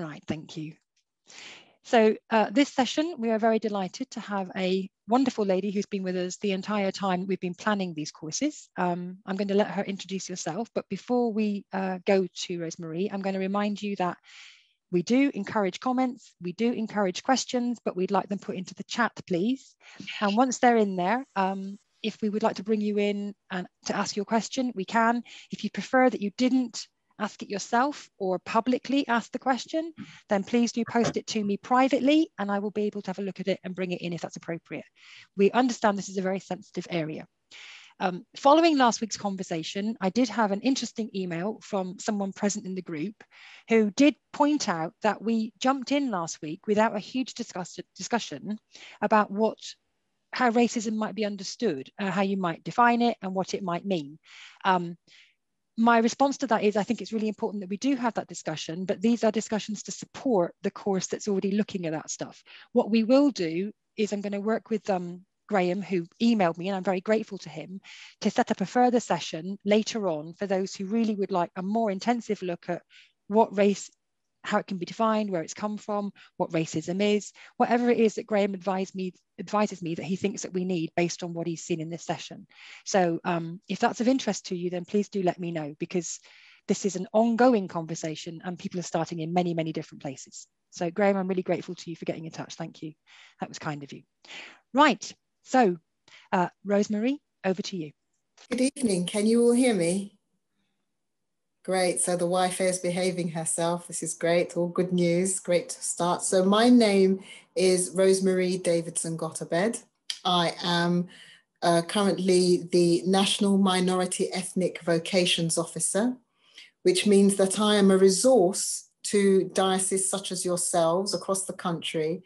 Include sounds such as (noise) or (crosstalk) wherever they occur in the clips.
Right, thank you. So uh, this session, we are very delighted to have a wonderful lady who's been with us the entire time we've been planning these courses. Um, I'm going to let her introduce herself, but before we uh, go to Rosemarie, I'm going to remind you that we do encourage comments, we do encourage questions, but we'd like them put into the chat, please. And once they're in there, um, if we would like to bring you in and to ask your question, we can. If you prefer that you didn't ask it yourself or publicly ask the question, then please do post it to me privately and I will be able to have a look at it and bring it in if that's appropriate. We understand this is a very sensitive area. Um, following last week's conversation, I did have an interesting email from someone present in the group who did point out that we jumped in last week without a huge discuss discussion about what how racism might be understood, uh, how you might define it and what it might mean. Um, my response to that is I think it's really important that we do have that discussion, but these are discussions to support the course that's already looking at that stuff. What we will do is I'm going to work with um, Graham, who emailed me, and I'm very grateful to him, to set up a further session later on for those who really would like a more intensive look at what race how it can be defined, where it's come from, what racism is, whatever it is that Graham advised me, advises me that he thinks that we need based on what he's seen in this session. So um, if that's of interest to you, then please do let me know because this is an ongoing conversation and people are starting in many, many different places. So Graham, I'm really grateful to you for getting in touch. Thank you. That was kind of you. Right, so uh, Rosemarie, over to you. Good evening, can you all hear me? Great. So the Wi-Fi is behaving herself. This is great. All good news. Great to start. So my name is Rosemarie Davidson Gotobed. I am uh, currently the National Minority Ethnic Vocations Officer, which means that I am a resource to dioceses such as yourselves across the country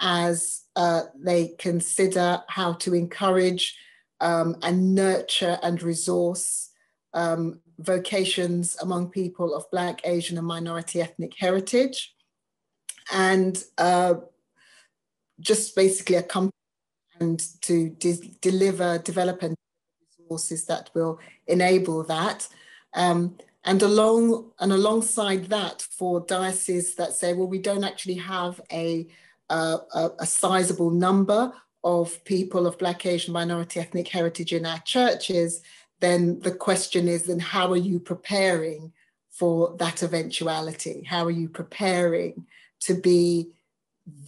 as uh, they consider how to encourage um, and nurture and resource um, vocations among people of Black, Asian, and minority ethnic heritage. And uh, just basically a company and to de deliver, develop, and resources that will enable that. Um, and along and alongside that, for dioceses that say, well, we don't actually have a, a, a sizable number of people of Black, Asian, minority ethnic heritage in our churches, then the question is then how are you preparing for that eventuality? How are you preparing to be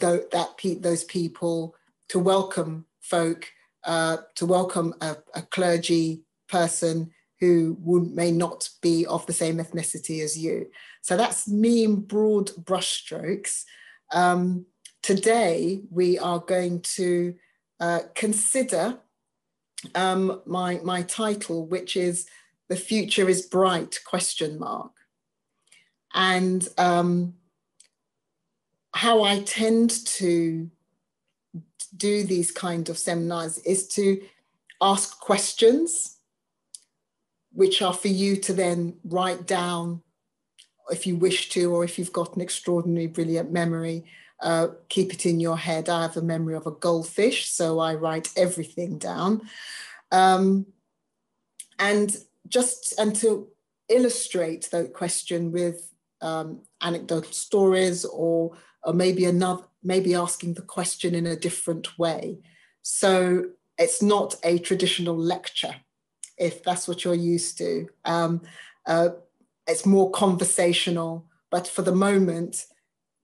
th- that pe- those people to welcome folk, uh, to welcome a, a, clergy person who would, may not be of the same ethnicity as you? So that's me in broad brushstrokes. Um, today we are going to uh, consider um, my, my title, which is The Future is Bright, question mark. And um, how I tend to do these kind of seminars is to ask questions, which are for you to then write down if you wish to, or if you've got an extraordinary, brilliant memory, uh, keep it in your head. I have a memory of a goldfish, so I write everything down. Um, and just and to illustrate that question with um, anecdotal stories or, or maybe another, maybe asking the question in a different way. So it's not a traditional lecture, if that's what you're used to. Um, uh, it's more conversational, but for the moment,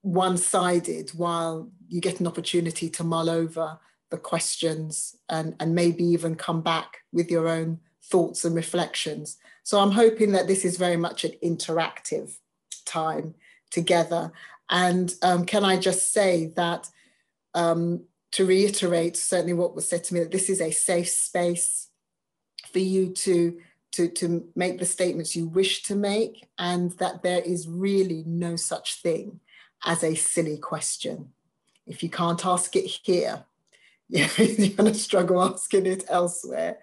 one-sided while you get an opportunity to mull over the questions and, and maybe even come back with your own thoughts and reflections. So I'm hoping that this is very much an interactive time together. And um, can I just say that um, to reiterate certainly what was said to me, that this is a safe space for you to, to, to make the statements you wish to make and that there is really no such thing as a silly question. If you can't ask it here, (laughs) you're going to struggle asking it elsewhere.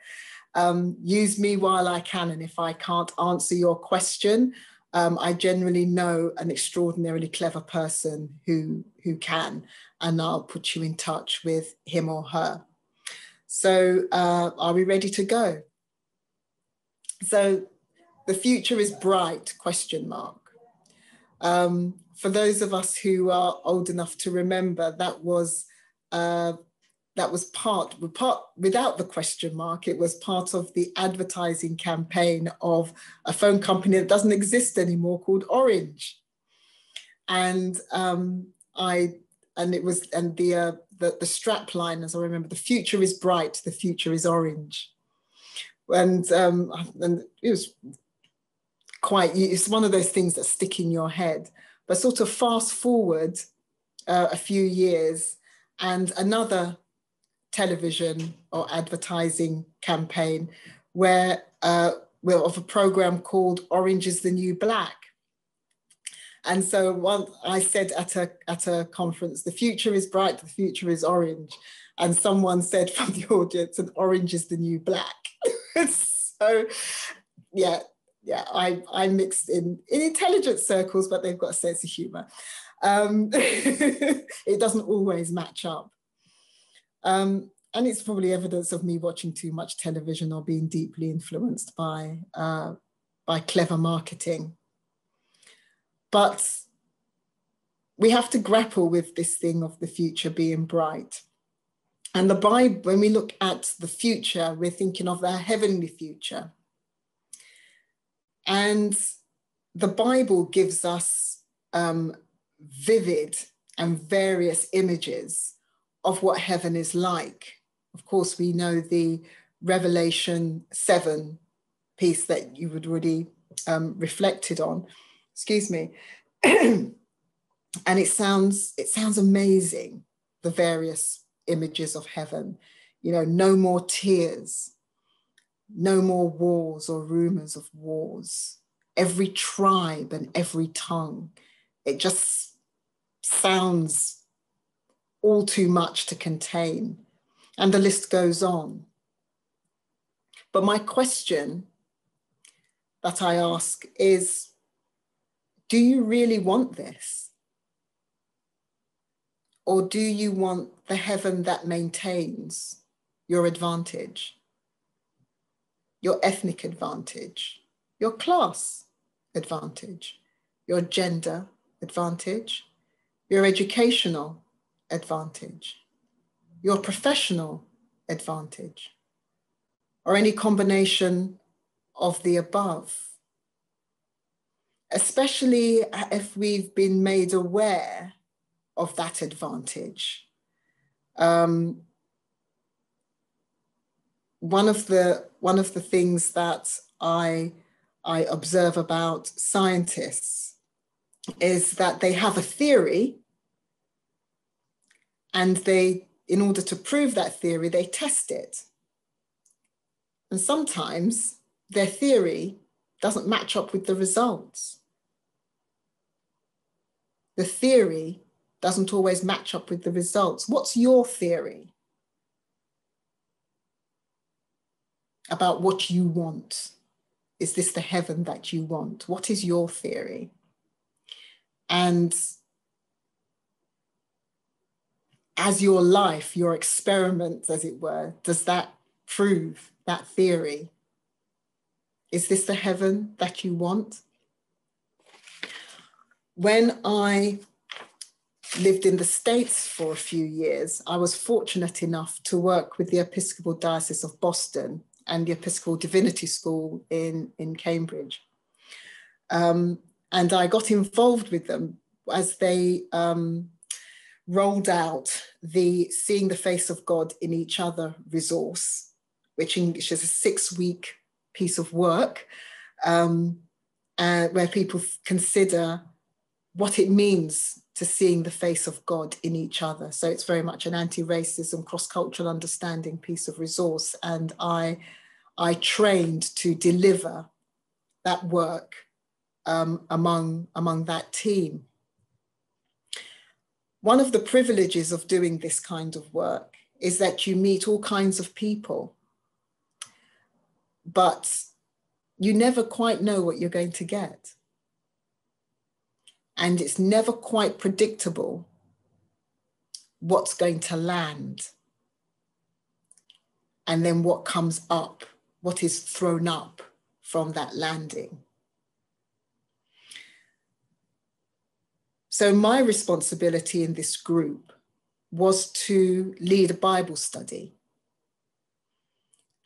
Um, use me while I can, and if I can't answer your question, um, I generally know an extraordinarily clever person who, who can, and I'll put you in touch with him or her. So uh, are we ready to go? So the future is bright, question mark. Um, for those of us who are old enough to remember, that was uh, that was part, part without the question mark. It was part of the advertising campaign of a phone company that doesn't exist anymore called Orange, and um, I and it was and the uh, the the strap line, as I remember, the future is bright, the future is orange, and um, and it was quite. It's one of those things that stick in your head. But sort of fast forward uh, a few years, and another television or advertising campaign where uh, well, of a program called Orange is the New Black. And so one, I said at a, at a conference, the future is bright, the future is orange. And someone said (laughs) from the audience, and orange is the new black. (laughs) so yeah, yeah, I, I mixed in, in intelligent circles, but they've got a sense of humor. Um, (laughs) it doesn't always match up. Um, and it's probably evidence of me watching too much television or being deeply influenced by, uh, by clever marketing. But we have to grapple with this thing of the future being bright. And the Bible, when we look at the future, we're thinking of our heavenly future. And the Bible gives us um, vivid and various images of what heaven is like. Of course, we know the Revelation 7 piece that you would already um, reflected on. Excuse me. (clears throat) and it sounds it sounds amazing, the various images of heaven. You know, no more tears, no more wars or rumors of wars. Every tribe and every tongue. It just sounds all too much to contain. And the list goes on. But my question that I ask is do you really want this? Or do you want the heaven that maintains your advantage, your ethnic advantage, your class advantage, your gender advantage, your educational advantage, your professional advantage, or any combination of the above. Especially if we've been made aware of that advantage. Um, one of the one of the things that I I observe about scientists is that they have a theory and they, in order to prove that theory, they test it. And sometimes their theory doesn't match up with the results. The theory doesn't always match up with the results. What's your theory about what you want? Is this the heaven that you want? What is your theory? And as your life, your experiment, as it were, does that prove that theory? Is this the heaven that you want? When I lived in the States for a few years, I was fortunate enough to work with the Episcopal Diocese of Boston and the Episcopal Divinity School in, in Cambridge. Um, and I got involved with them as they um, rolled out the Seeing the Face of God in Each Other resource, which is a six week piece of work um, uh, where people consider what it means to seeing the face of God in each other. So it's very much an anti-racism, cross-cultural understanding piece of resource. And I, I trained to deliver that work um, among, among that team. One of the privileges of doing this kind of work is that you meet all kinds of people, but you never quite know what you're going to get. And it's never quite predictable what's going to land. And then what comes up, what is thrown up from that landing. so my responsibility in this group was to lead a Bible study.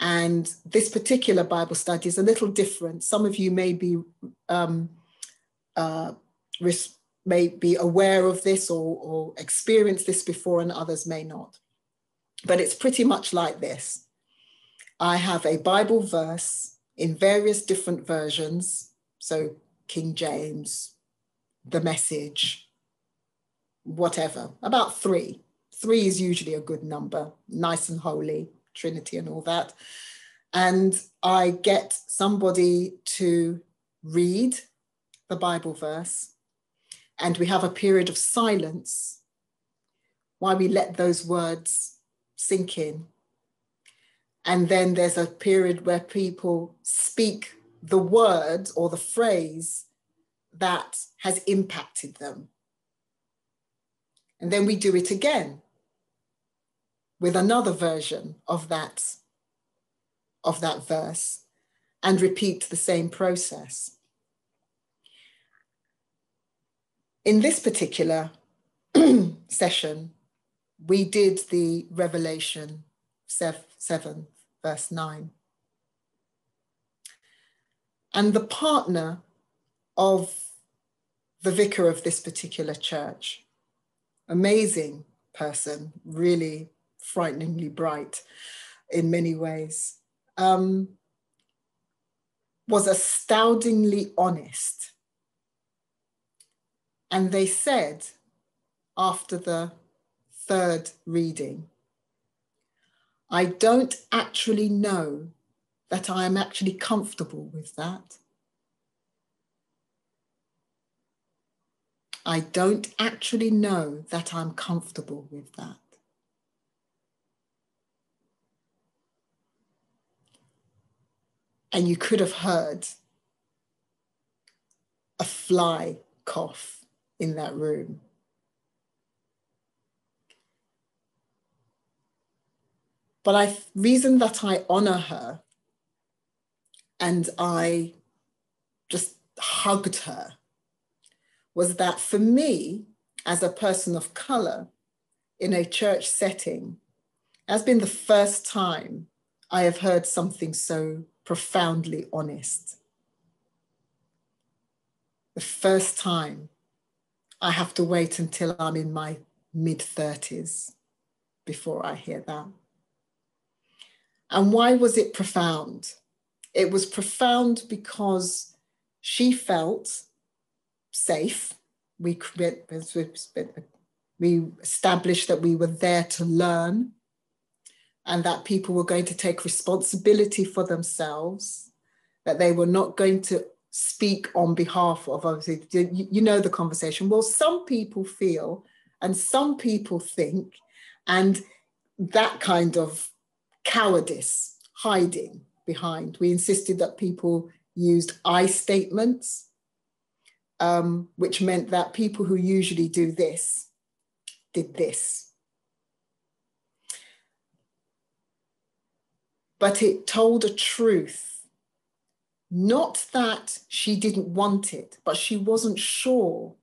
And this particular Bible study is a little different. Some of you may be um, uh, may be aware of this or, or experienced this before, and others may not. But it's pretty much like this. I have a Bible verse in various different versions. So King James, the message, whatever, about three. Three is usually a good number, nice and holy, Trinity and all that. And I get somebody to read the Bible verse, and we have a period of silence while we let those words sink in. And then there's a period where people speak the word or the phrase that has impacted them. And then we do it again with another version of that, of that verse and repeat the same process. In this particular (clears throat) session, we did the Revelation 7, verse 9. And the partner of the vicar of this particular church, amazing person, really frighteningly bright in many ways, um, was astoundingly honest. And they said after the third reading, I don't actually know that I am actually comfortable with that. I don't actually know that I'm comfortable with that. And you could have heard a fly cough in that room. But I reason that I honor her and I just hugged her was that for me, as a person of color in a church setting, has been the first time I have heard something so profoundly honest. The first time I have to wait until I'm in my mid 30s before I hear that. And why was it profound? It was profound because she felt safe. We, we established that we were there to learn and that people were going to take responsibility for themselves, that they were not going to speak on behalf of obviously you, know the conversation well some people feel and some people think and that kind of cowardice hiding behind. We insisted that people used I statements, um, which meant that people who usually do this did this. But it told a truth, not that she didn't want it, but she wasn't sure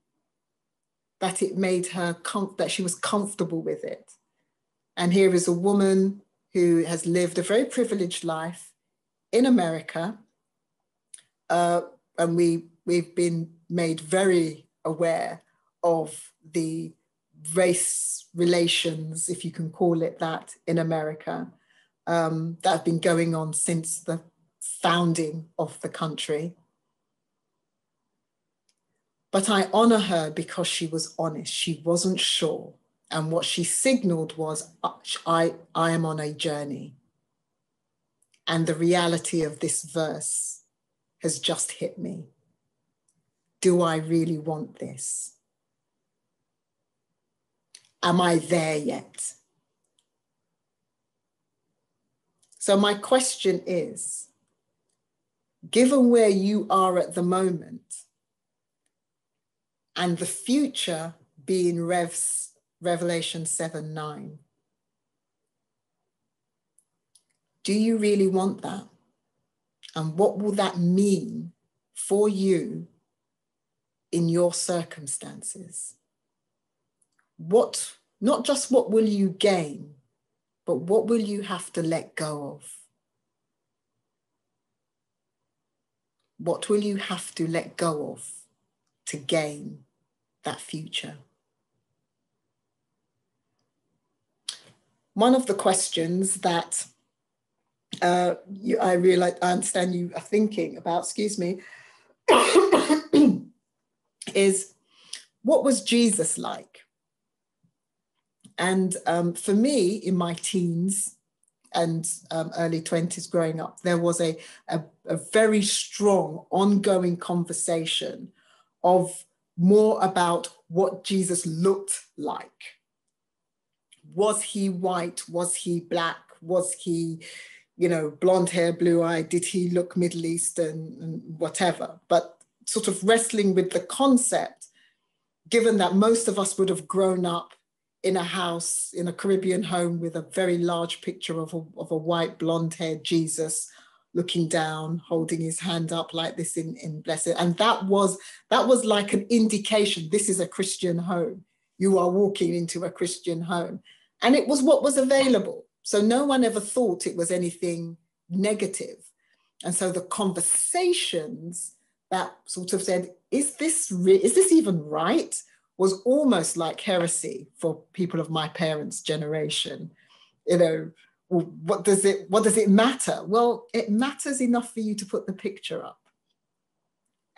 that it made her, com- that she was comfortable with it. And here is a woman who has lived a very privileged life in America, uh, and we we've been made very aware of the race relations, if you can call it that, in America um, that have been going on since the founding of the country. But I honor her because she was honest. She wasn't sure. And what she signaled was, I, I am on a journey. And the reality of this verse has just hit me. Do I really want this? Am I there yet? So, my question is given where you are at the moment and the future being Revs, Revelation 7 9, Do you really want that? And what will that mean for you in your circumstances? What, not just what will you gain, but what will you have to let go of? What will you have to let go of to gain that future? One of the questions that uh, you, I realize, I understand you are thinking about, excuse me, (coughs) is what was Jesus like? And um, for me, in my teens and um, early 20s growing up, there was a, a, a very strong ongoing conversation of more about what Jesus looked like. Was he white? Was he black? Was he, you know, blonde hair, blue eye? Did he look Middle Eastern and whatever? But sort of wrestling with the concept, given that most of us would have grown up in a house in a Caribbean home with a very large picture of a, of a white blonde haired Jesus looking down, holding his hand up like this in, in blessed. And that was that was like an indication this is a Christian home. You are walking into a Christian home. And it was what was available. So no one ever thought it was anything negative. And so the conversations that sort of said, is this re- is this even right? Was almost like heresy for people of my parents' generation. You know, what does it what does it matter? Well, it matters enough for you to put the picture up.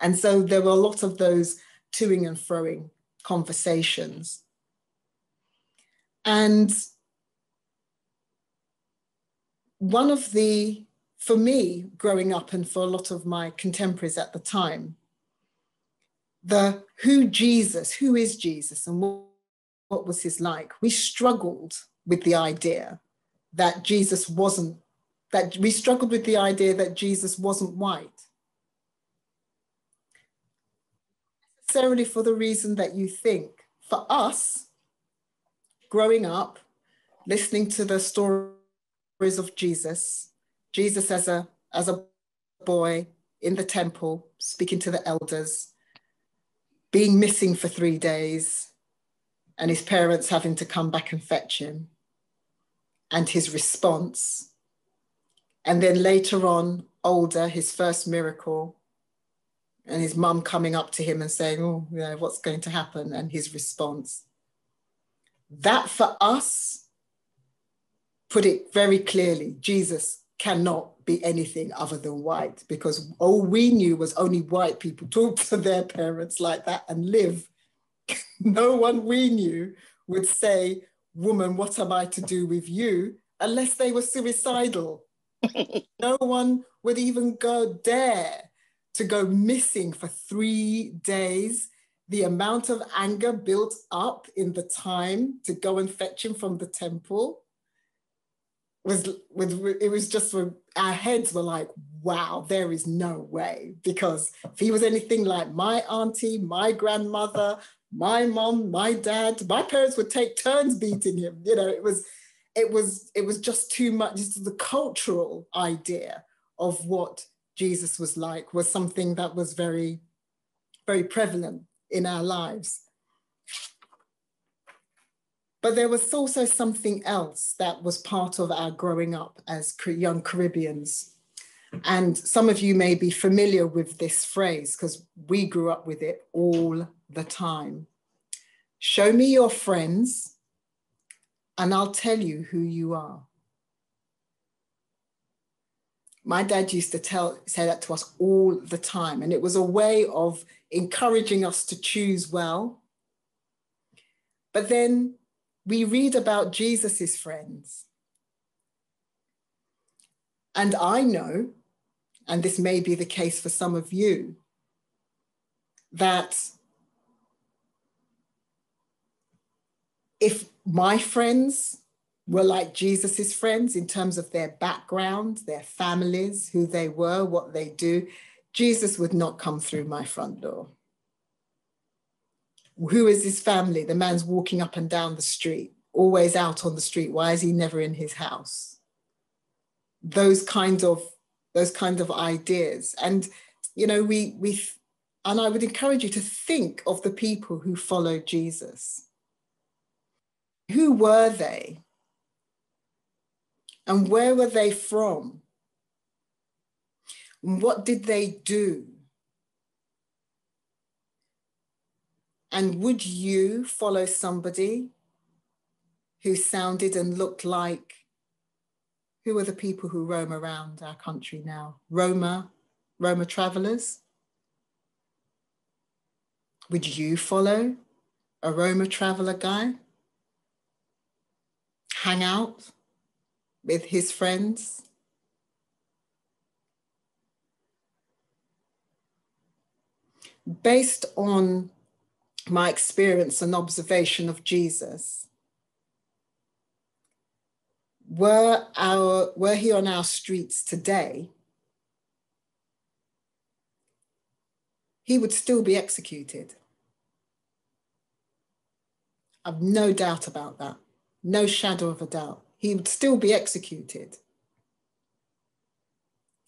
And so there were a lot of those toing and froing conversations. And one of the, for me, growing up, and for a lot of my contemporaries at the time, the who Jesus, who is Jesus, and what, what was his like, we struggled with the idea that Jesus wasn't, that we struggled with the idea that Jesus wasn't white. Necessarily for the reason that you think. For us, growing up, listening to the stories of Jesus, Jesus as a, as a boy in the temple, speaking to the elders, being missing for three days and his parents having to come back and fetch him and his response. And then later on, older, his first miracle, and his mum coming up to him and saying, Oh, you know, what's going to happen? And his response. That for us, put it very clearly Jesus cannot be anything other than white because all we knew was only white people talk (laughs) to their parents like that and live. (laughs) no one we knew would say, Woman, what am I to do with you? unless they were suicidal. (laughs) no one would even go dare to go missing for three days. The amount of anger built up in the time to go and fetch him from the temple was with it was just our heads were like wow there is no way because if he was anything like my auntie my grandmother my mom my dad my parents would take turns beating him you know? It was it was it was just too much. Just the cultural idea of what jesus was like was something that was very very prevalent in our lives but there was also something else that was part of our growing up as young Caribbeans. And some of you may be familiar with this phrase because we grew up with it all the time. Show me your friends, and I'll tell you who you are. My dad used to tell say that to us all the time, and it was a way of encouraging us to choose well. But then we read about Jesus's friends. And I know, and this may be the case for some of you, that if my friends were like Jesus's friends in terms of their background, their families, who they were, what they do, Jesus would not come through my front door. Who is his family? The man's walking up and down the street, always out on the street. Why is he never in his house? Those kind of those kind of ideas. And you know, we we and I would encourage you to think of the people who followed Jesus. Who were they? And where were they from? And what did they do? And would you follow somebody who sounded and looked like who are the people who roam around our country now? Roma, Roma travelers? Would you follow a Roma traveler guy? Hang out with his friends? Based on my experience and observation of Jesus, were our were he on our streets today, he would still be executed. I've no doubt about that. No shadow of a doubt. He would still be executed.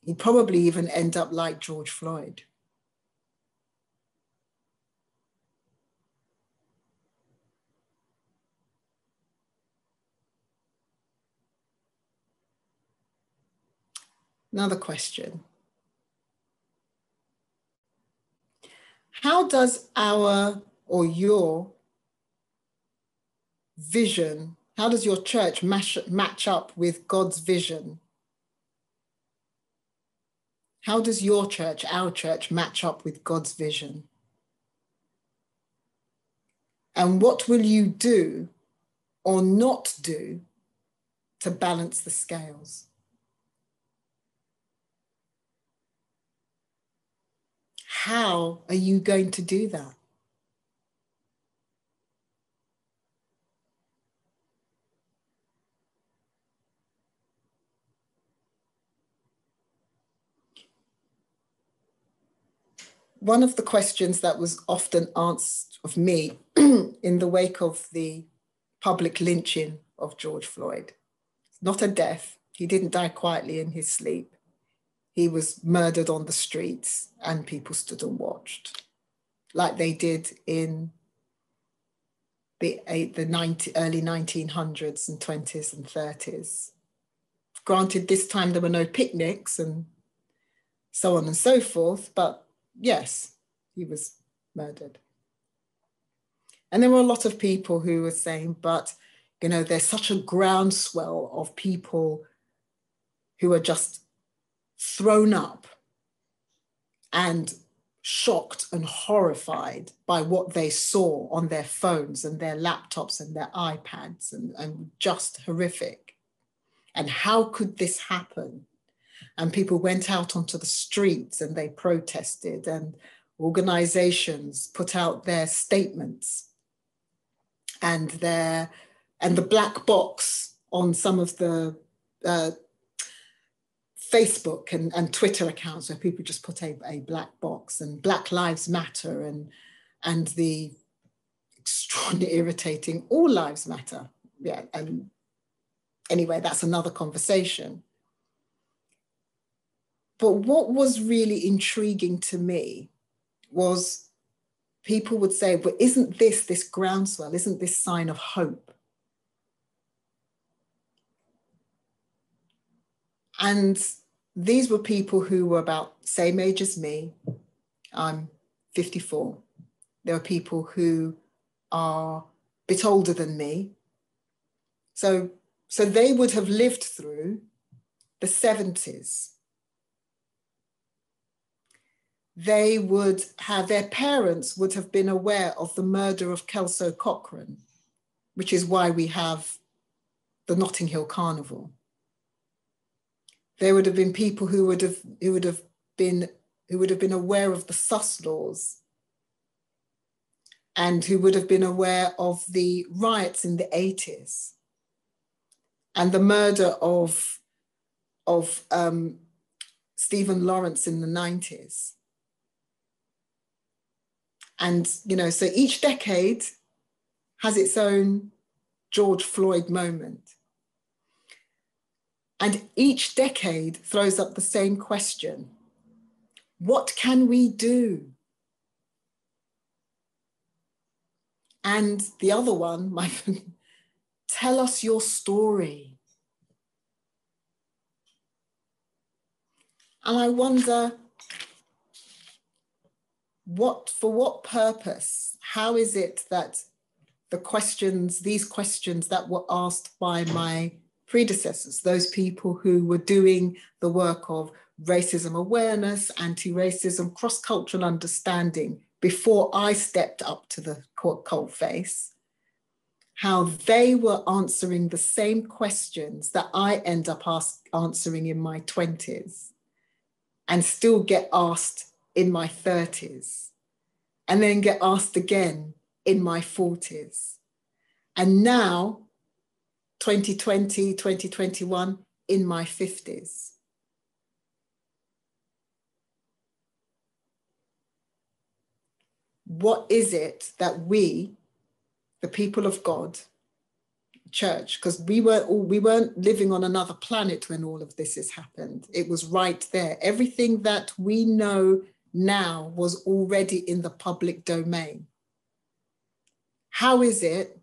He'd probably even end up like George Floyd. Another question. How does our or your vision, how does your church match, match up with God's vision? How does your church, our church, match up with God's vision? And what will you do or not do to balance the scales? How are you going to do that? One of the questions that was often asked of me (clears throat) in the wake of the public lynching of George Floyd, not a death, he didn't die quietly in his sleep he was murdered on the streets and people stood and watched, like they did in the, the 90, early 1900s and 20s and 30s. Granted, this time there were no picnics and so on and so forth, but yes, he was murdered. And there were a lot of people who were saying, but you know, there's such a groundswell of people who are just thrown up and shocked and horrified by what they saw on their phones and their laptops and their iPads and, and just horrific. And how could this happen? And people went out onto the streets and they protested, and organizations put out their statements and their and the black box on some of the uh, Facebook and, and Twitter accounts where people just put a, a black box and Black Lives Matter and and the extraordinarily (laughs) irritating All Lives Matter. Yeah, and anyway, that's another conversation. But what was really intriguing to me was people would say, but isn't this this groundswell? Isn't this sign of hope? And these were people who were about same age as me. I'm 54. There are people who are a bit older than me. So, so they would have lived through the 70s. They would have, their parents would have been aware of the murder of Kelso Cochrane, which is why we have the Notting Hill Carnival there would have been people who would have who would have been who would have been aware of the sus laws and who would have been aware of the riots in the 80s and the murder of of um, Stephen Lawrence in the 90s. And you know, so each decade has its own George Floyd moment. And each decade throws up the same question What can we do? And the other one, (laughs) my tell us your story. And I wonder what for what purpose? How is it that the questions, these questions that were asked by my predecessors, those people who were doing the work of racism awareness, anti racism, cross cultural understanding before I stepped up to the cold face, how they were answering the same questions that I end up ask, answering in my 20s and still get asked in my 30s and then get asked again in my 40s. And now, 2020, 2021, in my 50s. What is it that we, the people of God, church, because we weren't all, we weren't living on another planet when all of this has happened. It was right there. Everything that we know now was already in the public domain. How is it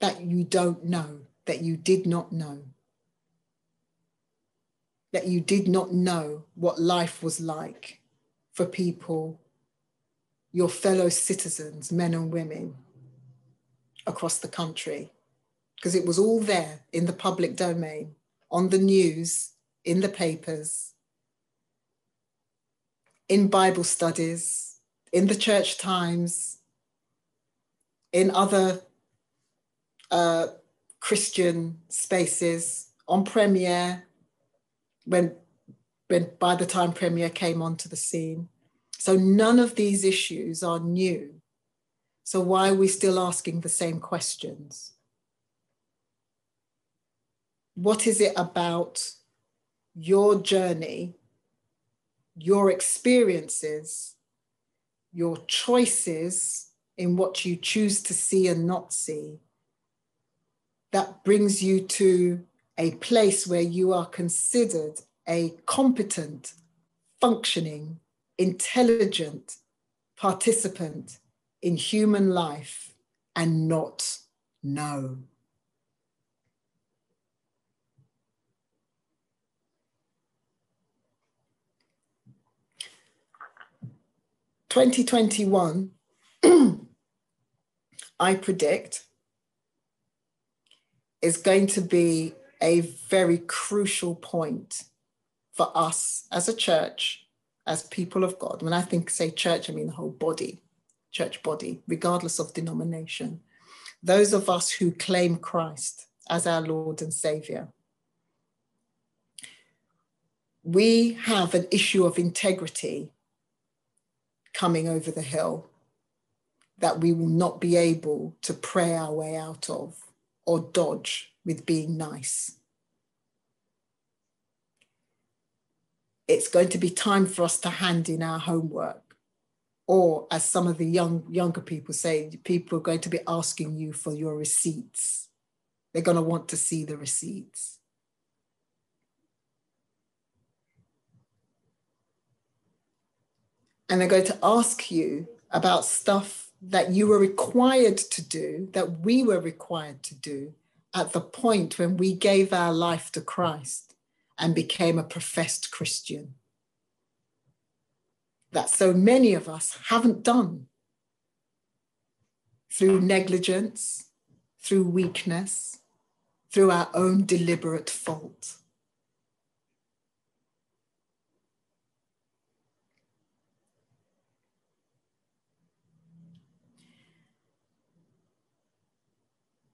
that you don't know, that you did not know? That you did not know what life was like for people, your fellow citizens, men and women across the country, because it was all there in the public domain, on the news, in the papers, in Bible studies, in the church times, in other uh, Christian spaces, on Premier, when, when by the time Premier came onto the scene. So none of these issues are new. So why are we still asking the same questions? What is it about your journey, your experiences, your choices in what you choose to see and not see, that brings you to a place where you are considered a competent, functioning, intelligent participant in human life and not know. Twenty twenty one (clears throat) I predict is going to be a very crucial point for us as a church, as people of God. When I think, say church, I mean the whole body, church body, regardless of denomination. Those of us who claim Christ as our Lord and Savior. We have an issue of integrity coming over the hill that we will not be able to pray our way out of or dodge with being nice. It's going to be time for us to hand in our homework. Or, as some of the young, younger people say, people are going to be asking you for your receipts. They're going to want to see the receipts. And they're going to ask you about stuff that you were required to do, that we were required to do at the point when we gave our life to Christ and became a professed Christian. That so many of us haven't done through negligence, through weakness, through our own deliberate fault.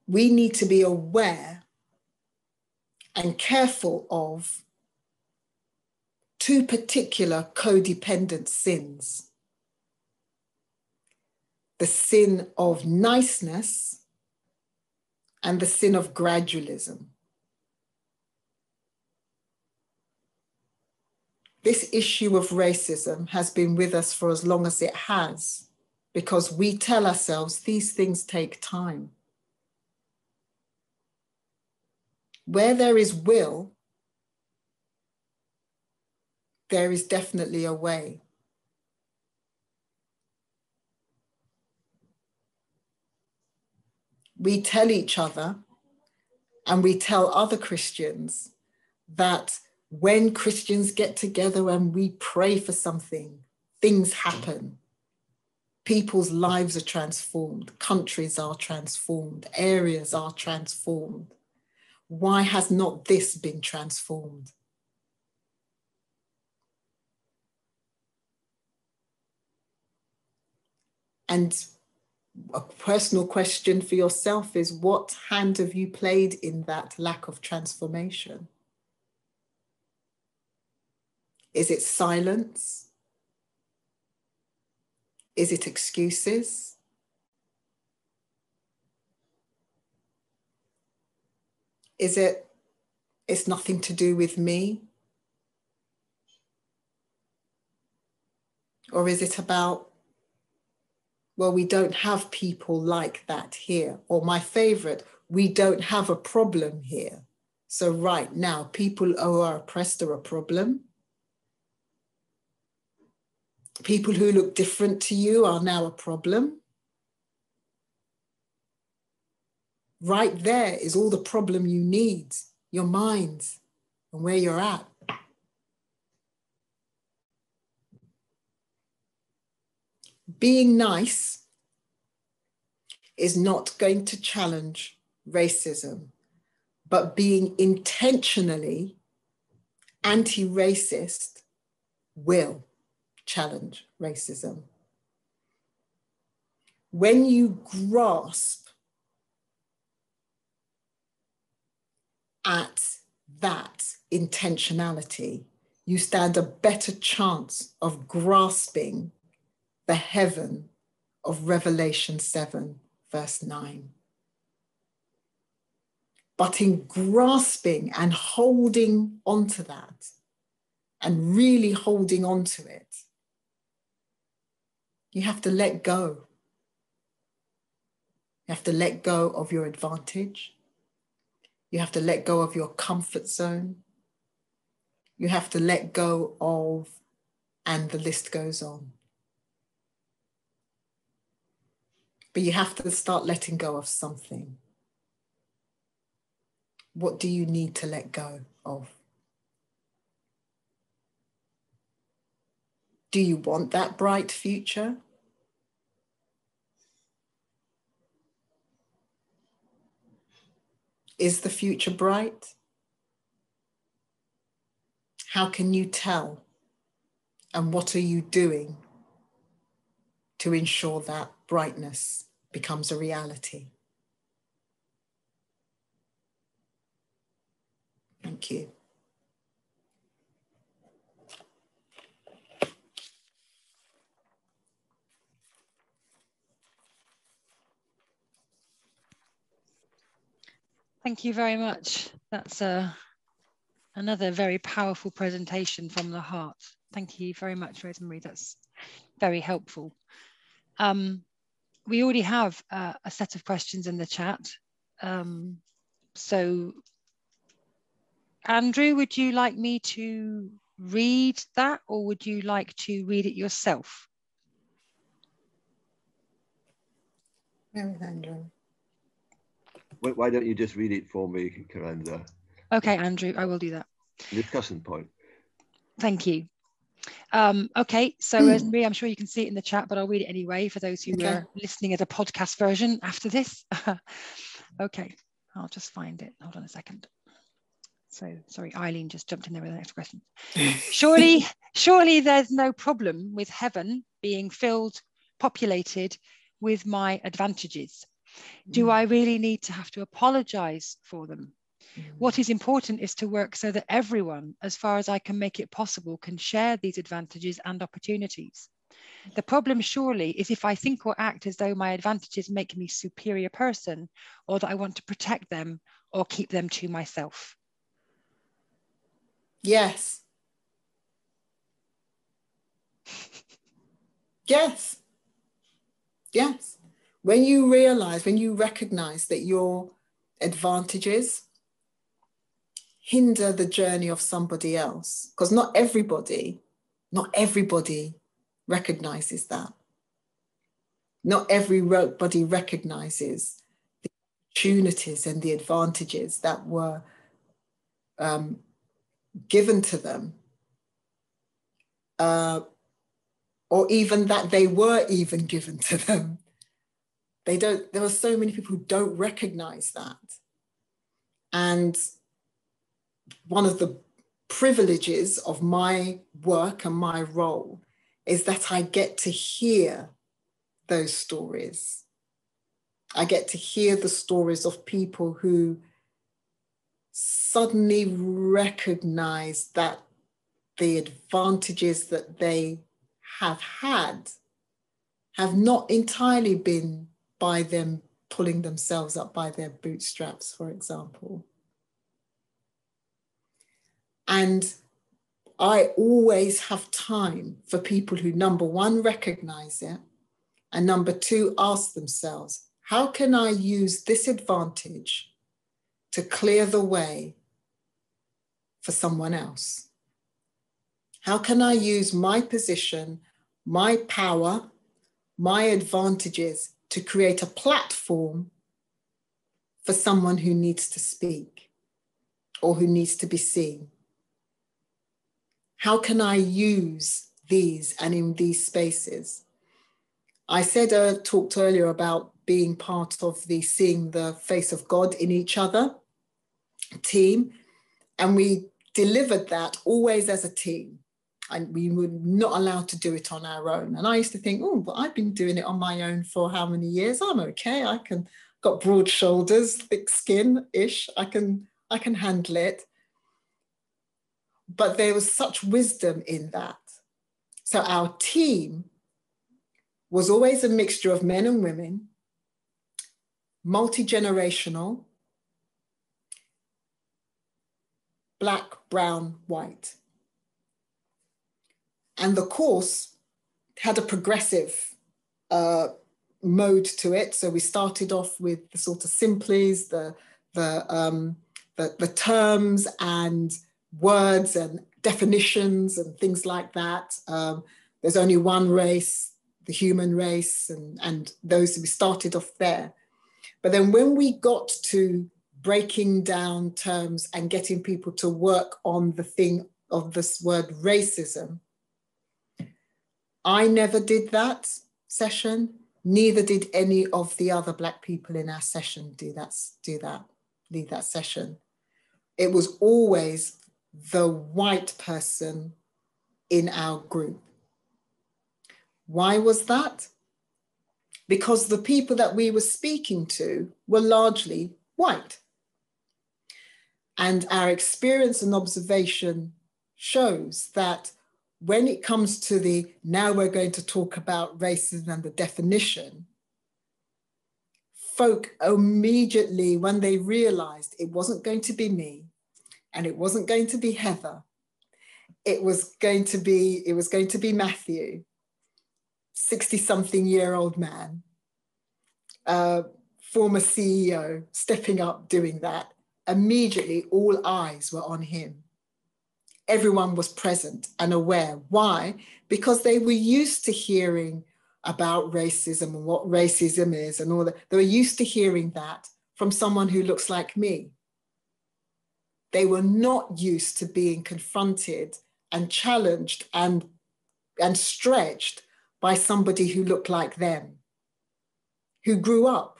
We need to be aware and careful of two particular codependent sins the sin of niceness and the sin of gradualism. This issue of racism has been with us for as long as it has because we tell ourselves these things take time. Where there is will, there is definitely a way. we tell each other and we tell other Christians that when Christians get together and we pray for something, things happen. People's lives are transformed, countries are transformed, areas are transformed. Why has not this been transformed? And a personal question for yourself is what hand have you played in that lack of transformation? Is it silence? Is it excuses? Is it, it's nothing to do with me? Or is it about, well, we don't have people like that here? Or my favorite, we don't have a problem here. So, right now, people who are oppressed are a problem. People who look different to you are now a problem. Right there is all the problem you need, your mind, and where you're at. Being nice is not going to challenge racism, but being intentionally anti racist will challenge racism. When you grasp at that intentionality, you stand a better chance of grasping the heaven of Revelation 7, verse 9. But in grasping and holding onto that, and really holding onto it, you have to let go. You have to let go of your advantage. You have to let go of your comfort zone. You have to let go of, and the list goes on. But you have to start letting go of something. What do you need to let go of? Do you want that bright future? Is the future bright? How can you tell? And what are you doing to ensure that brightness becomes a reality? Thank you. Thank you very much. That's a, uh, another very powerful presentation from the heart. Thank you very much, Rosemarie. That's very helpful. Um, we already have uh, a set of questions in the chat. Um, so, Andrew, would you like me to read that or would you like to read it yourself? Is Andrew? Why don't you just read it for me, Karenza? Okay, Andrew, I will do that. Discussion point. Thank you. Um, okay, so Rosemarie, I'm sure you can see it in the chat, but I'll read it anyway for those who okay. are listening as a podcast version after this. (laughs) okay, I'll just find it. Hold on a second. So sorry, Eileen just jumped in there with the next question. (laughs) surely, surely there's no problem with heaven being filled, populated with my advantages. Do mm. I really need to have to apologize for them? Mm. What is important is to work so that everyone, as far as I can make it possible, can share these advantages and opportunities. The problem surely is if I think or act as though my advantages make me a superior person or that I want to protect them or keep them to myself. Yes. (laughs) yes. Yes when you realize, when you recognize that your advantages hinder the journey of somebody else, because not everybody, not everybody recognizes that. Not everybody recognizes the opportunities and the advantages that were um, given to them, uh, or even that they were even given to them. They don't, there are so many people who don't recognize that. And one of the privileges of my work and my role is that I get to hear those stories. I get to hear the stories of people who suddenly recognize that the advantages that they have had have not entirely been by them pulling themselves up by their bootstraps, for example. And I always have time for people who, number one, recognize it, and number two, ask themselves, how can I use this advantage to clear the way for someone else? How can I use my position, my power, my advantages to create a platform for someone who needs to speak or who needs to be seen? How can I use these and in these spaces? I said, uh, talked earlier about being part of the seeing the face of God in each other team. And we delivered that always as a team. And we were not allowed to do it on our own. And I used to think, oh, but I've been doing it on my own for how many years? I'm okay. I can got broad shoulders, thick skin ish. I can I can handle it. But there was such wisdom in that. So our team was always a mixture of men and women, multi generational, black, brown, white. And the course had a progressive uh, mode to it. So we started off with the sort of simplies, the, the, um, the, the terms and words and definitions and things like that. Um, there's only one race, the human race, and, and those we started off there. But then when we got to breaking down terms and getting people to work on the thing of this word racism, I never did that session. Neither did any of the other Black people in our session do that, do that, lead that session. It was always the white person in our group. Why was that? Because the people that we were speaking to were largely white. And our experience and observation shows that when it comes to the now we're going to talk about racism and the definition, folk immediately, when they realized it wasn't going to be me and it wasn't going to be Heather, it was going to be, it was going to be Matthew, 60 something year old man, uh, former CEO, stepping up doing that. Immediately, all eyes were on him. Everyone was present and aware. Why? Because they were used to hearing about racism and what racism is and all that. They were used to hearing that from someone who looks like me. They were not used to being confronted and challenged and, and stretched by somebody who looked like them, who grew up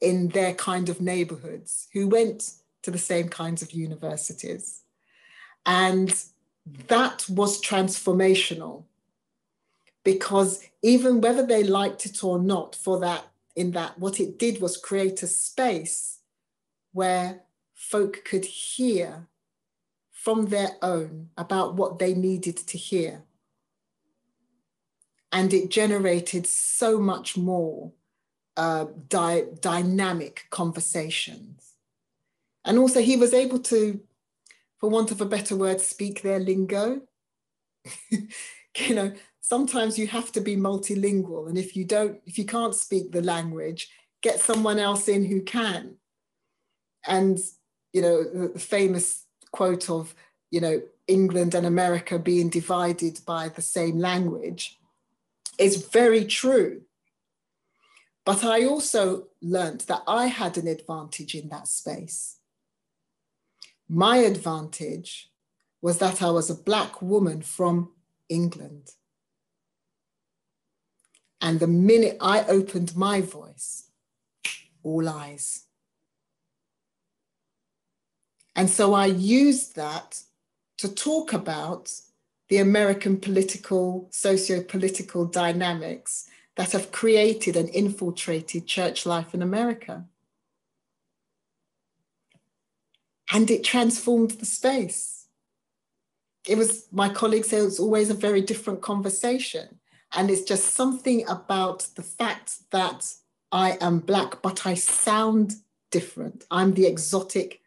in their kind of neighborhoods, who went to the same kinds of universities. And that was transformational because even whether they liked it or not, for that, in that, what it did was create a space where folk could hear from their own about what they needed to hear and it generated so much more uh, di- dynamic conversations. And also, he was able to, for want of a better word, speak their lingo. (laughs) you know, sometimes you have to be multilingual, and if you don't, if you can't speak the language, get someone else in who can. And you know, the famous quote of, you know, England and America being divided by the same language is very true. But I also learnt that I had an advantage in that space. My advantage was that I was a Black woman from England. And the minute I opened my voice, all eyes. And so I used that to talk about the American political, socio political dynamics that have created and infiltrated church life in America. And it transformed the space. It was, my colleagues say, it was always a very different conversation. And it's just something about the fact that I am Black, but I sound different. I'm the exotic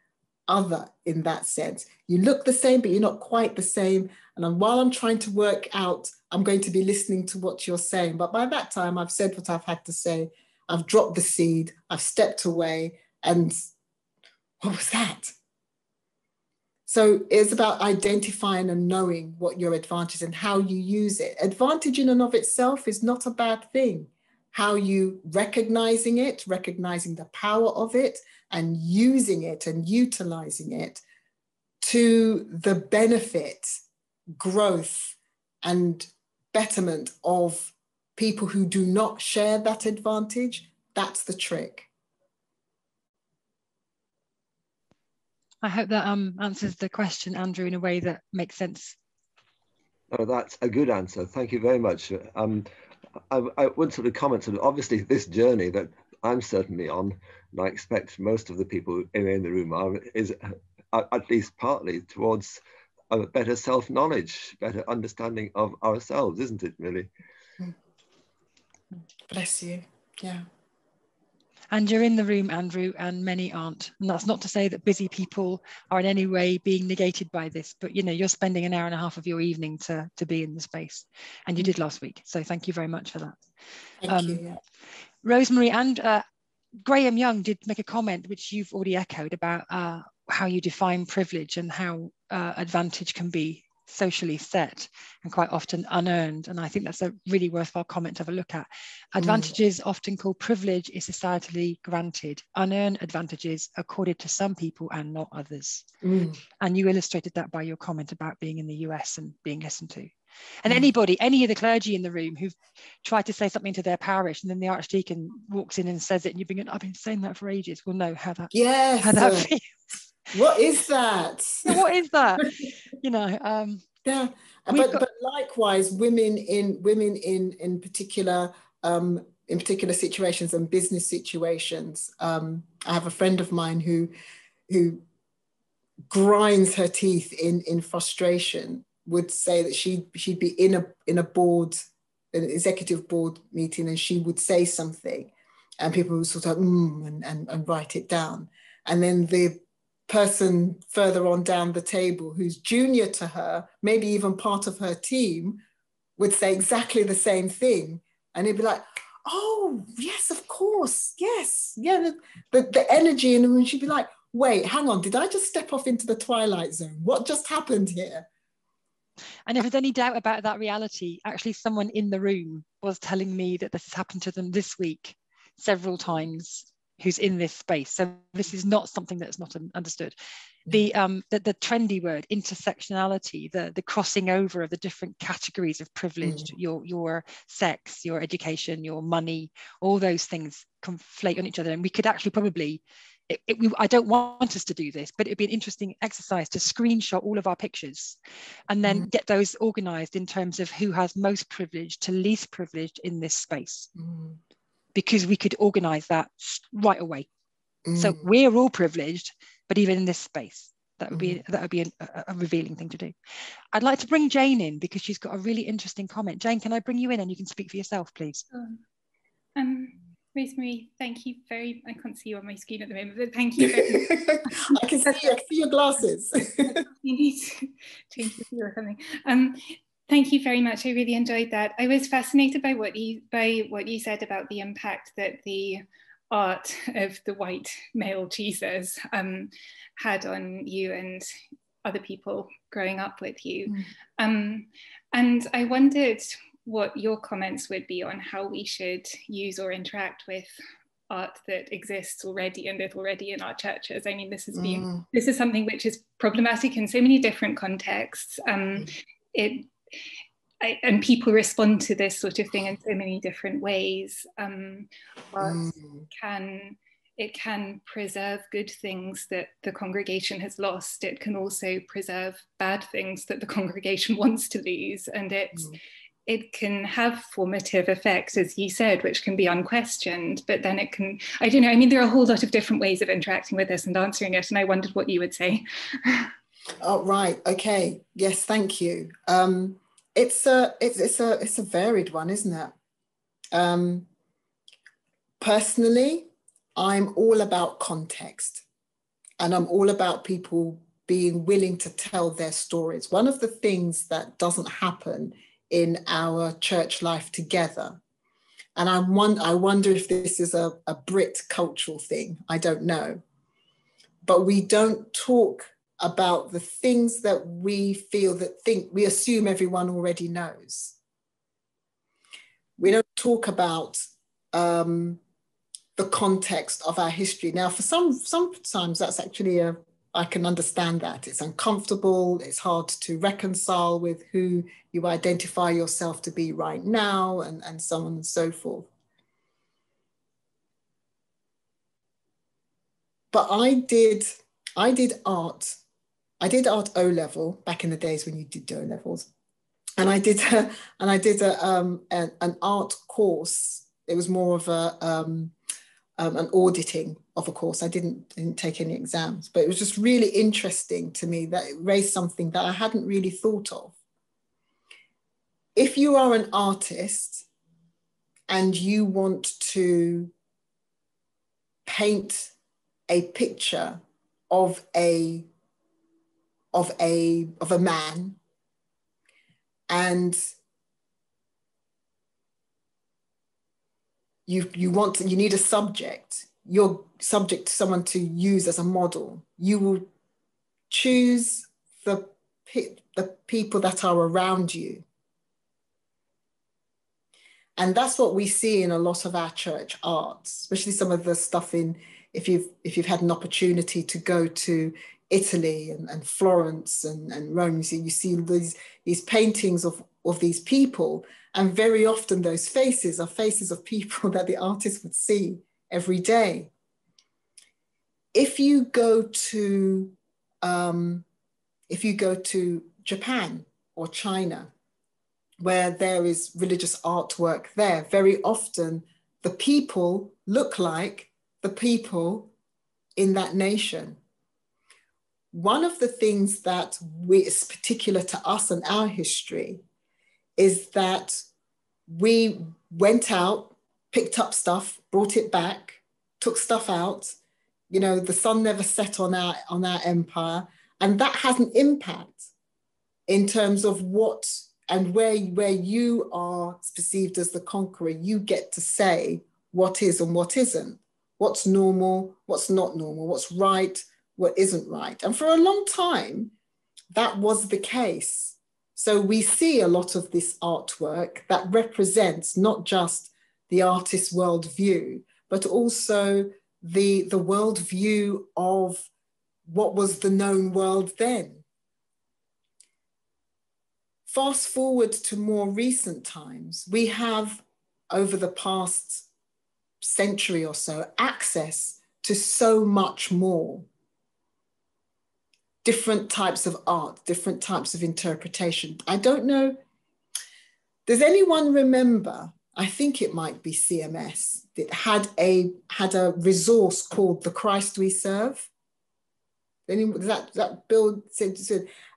other in that sense. You look the same, but you're not quite the same. And while I'm trying to work out, I'm going to be listening to what you're saying. But by that time, I've said what I've had to say. I've dropped the seed, I've stepped away. And what was that? So it's about identifying and knowing what your advantage is and how you use it. Advantage in and of itself is not a bad thing. How you recognizing it, recognizing the power of it, and using it and utilizing it to the benefit, growth, and betterment of people who do not share that advantage, that's the trick. I hope that um, answers the question, Andrew, in a way that makes sense. Oh, that's a good answer. Thank you very much. Um, I, I would sort of comment on obviously this journey that I'm certainly on, and I expect most of the people in, in the room are, is uh, at least partly towards a better self-knowledge, better understanding of ourselves, isn't it, really? Bless you. Yeah. And you're in the room, Andrew, and many aren't. And that's not to say that busy people are in any way being negated by this, but you know, you're spending an hour and a half of your evening to, to be in the space. And you did last week. So thank you very much for that. Thank um, you. Yeah. Rosemarie and uh, Graham Young did make a comment, which you've already echoed about uh, how you define privilege and how uh, advantage can be socially set and quite often unearned. And I think that's a really worthwhile comment to have a look at. Mm. Advantages mm. often called privilege is societally granted. Unearned advantages accorded to some people and not others. Mm. And you illustrated that by your comment about being in the US and being listened to. And mm. anybody, any of the clergy in the room who've tried to say something to their parish, and then the archdeacon walks in and says it, and you've been, I've been saying that for ages, will know how that, yes. how that (laughs) feels. What is that? what is that? (laughs) you know. Um, yeah, but, got... but likewise, women in women in in particular. Um, in particular situations and business situations, um, I have a friend of mine who, who grinds her teeth in in frustration would say that she she'd be in a in a board an executive board meeting and she would say something and people would sort of mm, and, and, and write it down and then the person further on down the table who's junior to her maybe even part of her team would say exactly the same thing. And he'd be like oh yes of course yes yeah. The, the, energy in the room, she'd be like wait hang on did i just step off into the twilight zone? What just happened here? And if there's any doubt about that reality, actually, someone in the room was telling me that this has happened to them this week several times who's in this space. So this is not something that's not understood. The, um, the, the trendy word, intersectionality, the, the crossing over of the different categories of privilege, mm. your, your sex, your education, your money, all those things conflate on each other. And we could actually probably it, it, we, I don't want us to do this, but it'd be an interesting exercise to screenshot all of our pictures and then mm. get those organized in terms of who has most privilege to least privilege in this space. Mm. Because we could organize that right away. Mm. So we're all privileged, but even in this space, that would be mm. that would be a, a, revealing thing to do. I'd like to bring Jane in because she's got a really interesting comment. Jane, can I bring you in and you can speak for yourself, please? Um, Rosemarie, thank you very. I can't see you on my screen at the moment, but thank you. Very, (laughs) I can see. I can see your glasses. (laughs) you need to (laughs) change the view or something. Um, thank you very much. I really enjoyed that. I was fascinated by what you by what you said about the impact that the art of the white male Jesus um, had on you and other people growing up with you. Mm. Um, and I wondered what your comments would be on how we should use or interact with art that exists already and is already in our churches. I mean, this has been mm. this is something which is problematic in so many different contexts. Um, mm. it I, and people respond to this sort of thing in so many different ways. Um, mm. can it can preserve good things that the congregation has lost. It can also preserve bad things that the (laughs) congregation wants to lose, and it mm it can have formative effects, as you said, which can be unquestioned, but then it can, I don't know, I mean, there are a whole lot of different ways of interacting with this and answering it, and I wondered what you would say. (laughs) oh, right. Okay. Yes, thank you. Um, it's a it's, it's a it's a varied one, isn't it? Um, personally, I'm all about context, and I'm all about people being willing to tell their stories. One of the things that doesn't happen in our church life together. And I, won- I wonder if this is a, a Brit cultural thing. I don't know. But we don't talk about the things that we feel that think we assume everyone already knows. We don't talk about um, the context of our history. Now, for some sometimes that's actually a I can understand that. It's uncomfortable, it's hard to reconcile with who you identify yourself to be right now, and, and so on and so forth. But I did, I did art. I did art O level back in the days when you did O levels, and I did a, and I did a, um, an, an art course. It was more of a um, um, an auditing of a course. I didn't, didn't take any exams, but it was just really interesting to me that it raised something that I hadn't really thought of. If you are an artist and you want to paint a picture of a of a of a man. And you you want to, you need a subject. You're subject to someone to use as a model. You will choose the the people that are around you. And that's what we see in a lot of our church arts especially some of the stuff in if you've if you've had an opportunity to go to italy and, and florence and, and rome you see you see these these paintings of of these people and very often those faces are faces of people (laughs) that the artist would see every day. If you go to, um, if you go to Japan or China, where there is religious artwork there, very often the people look like the people in that nation. One of the things that we, is particular to us and our history is that we went out, picked up stuff, brought it back, took stuff out. You know, the sun never set on our on our empire, and that has an impact in terms of what and where where you are perceived as the conqueror. You get to say what is and what isn't, what's normal, what's not normal, what's right, what isn't right. And for a long time, that was the case so we see a lot of this artwork that represents not just the artist's worldview, but also the, the worldview of what was the known world then. Fast forward to more recent times, we have over the past century or so access to so much more different types of art, different types of interpretation. I don't know. Does anyone remember? I think it might be CMS that had a had a resource called "The Christ We Serve." Any that that build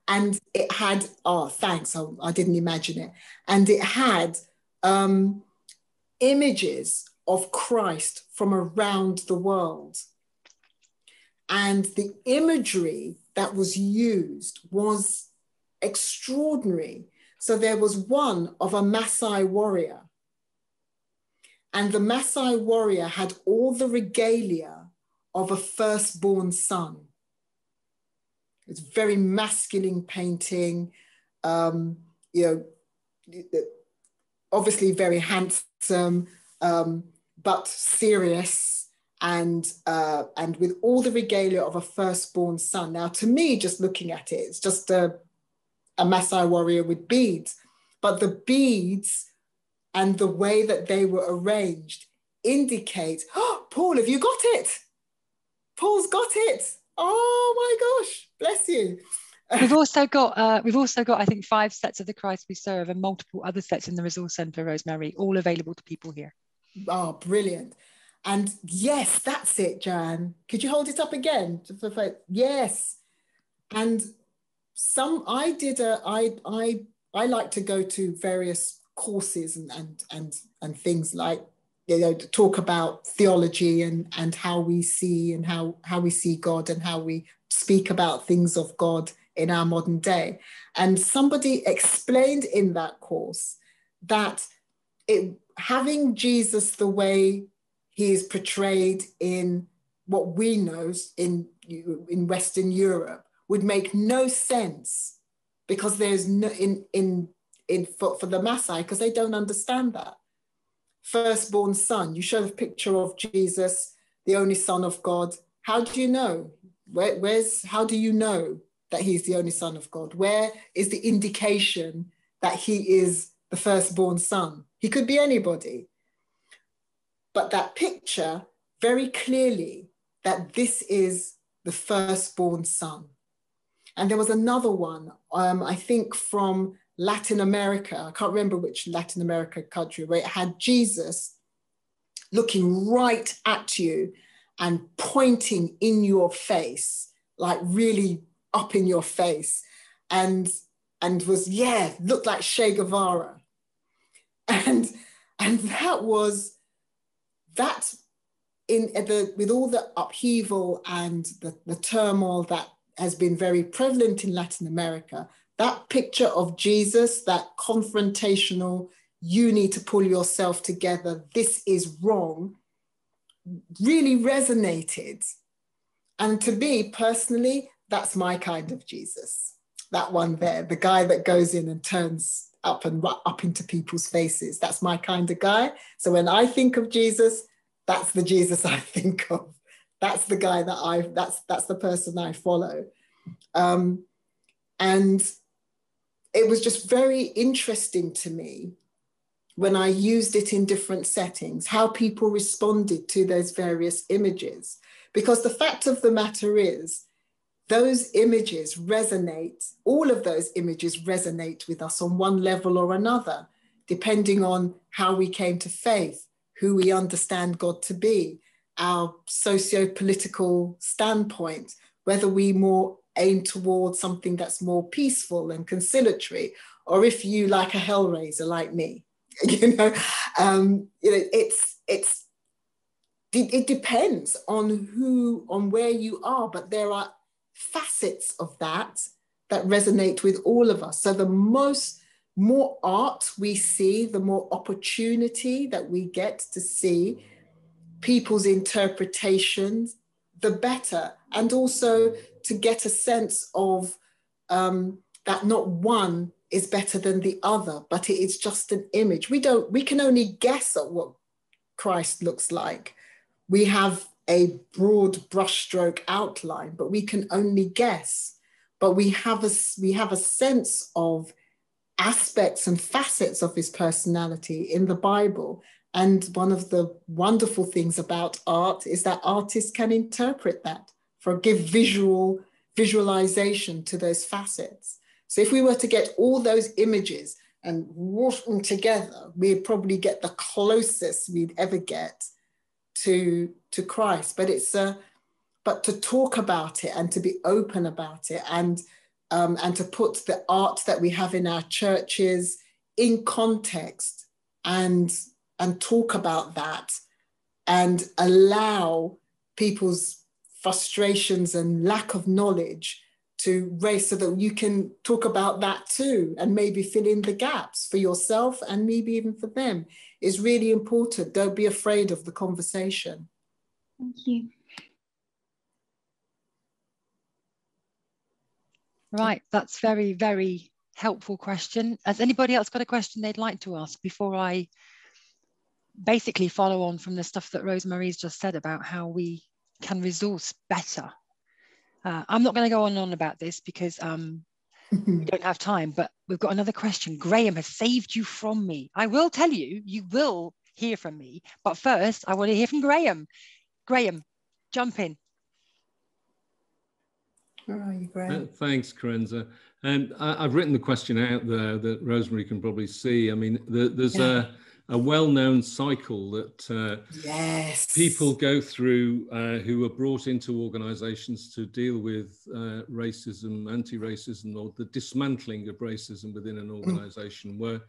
and it had oh thanks I, I didn't imagine it and it had um, images of Christ from around the world and the imagery that was used was extraordinary. So there was one of a Maasai warrior. And the Maasai warrior had all the regalia of a firstborn son. It's very masculine painting. Um, you know, obviously very handsome, um, but serious and uh, and with all the regalia of a firstborn son. Now, to me, just looking at it, it's just a, a Maasai warrior with beads, but the beads and the way that they were arranged indicate, oh, Paul, have you got it? Paul's got it. Oh my gosh, bless you. we've (laughs) also got uh, we've also got I think five sets of the Christ we serve and multiple other sets in the resource centre, Rosemarie, all available to people here. Oh, brilliant! And yes, that's it, Jan. Could you hold it up again? Yes, and some I did a I I I like to go to various courses and and and and things like you know talk about theology and and how we see and how how we see God and how we speak about things of God in our modern day. And somebody explained in that course that it, having Jesus the way he is portrayed in what we know in, in Western Europe would make no sense because there's no in in in for, for the Maasai because they don't understand that firstborn son you show the picture of Jesus the only son of God how do you know Where, where's how do you know that he's the only son of God? Where is the indication that he is the firstborn son? He could be anybody. But that picture very clearly that this is the firstborn son. And there was another one, um, I think from Latin America, I can't remember which Latin America country, where it had Jesus looking right at you and pointing in your face, like really up in your face and and was yeah looked like Che Guevara (laughs) and and that was that in uh, the with all the upheaval and the, the turmoil that has been very prevalent in Latin America that picture of Jesus that confrontational you need to pull yourself together this is wrong really resonated and to me personally that's my kind of Jesus. That one there, the guy that goes in and turns up and up into people's faces. That's my kind of guy. So when I think of Jesus, that's the Jesus (laughs) I think of. That's the guy that I. That's that's the person I follow. Um, and it was just very interesting to me when I used it in different settings, how people responded to those various images. Because the fact of the matter is, those images resonate, all of those images resonate with us on one level or another, depending on how we came to faith, who we understand God to be, our socio political standpoint, whether we more aim towards something that's more peaceful and conciliatory, or if you like a hellraiser like me, (laughs) you know, um, you know, it's it's it depends on who on where you are, but there are facets of that that resonate with all of us. So the most more art we see, the more opportunity that we get to see people's interpretations, the better. And also to get a sense of um, that not one is better than the other, but it is just an image. We don't, we can only guess at what Christ looks like. We have a broad brushstroke outline, but we can only guess. But we have a we have a sense of aspects and facets of his personality in the Bible. And one of the wonderful things about art is that artists can interpret that for give visual visualization to those facets. So if we were to get all those images and wash them together, we'd probably get the closest we'd ever get to to Christ. But it's a but to talk about it and to be open about it and um, and to put the art that we have in our churches in context and and talk about that and allow people's frustrations and lack of knowledge to raise so that you can talk about that too and maybe fill in the gaps for yourself and maybe even for them is really important. Don't be afraid of the conversation. Thank you. Right, that's very, very helpful question. Has anybody else got a question they'd like to ask before I basically follow on from the stuff that Rosemarie's just said about how we can resource better? Uh, I'm not going to go on and on about this because um, we don't have time, but we've got another question. Graham has saved you from me. I will tell you, you will hear from me. But first, I want to hear from Graham. Graham, jump in. Where are you, Graham? Uh, thanks, Karenza. And I, have written the question out there that Rosemarie can probably see. I mean, the, there's yeah. a, a well-known cycle that uh, yes. people go through uh, who are brought into organisations to deal with uh, racism, anti-racism, or the dismantling of racism within an mm. organisation, mm. where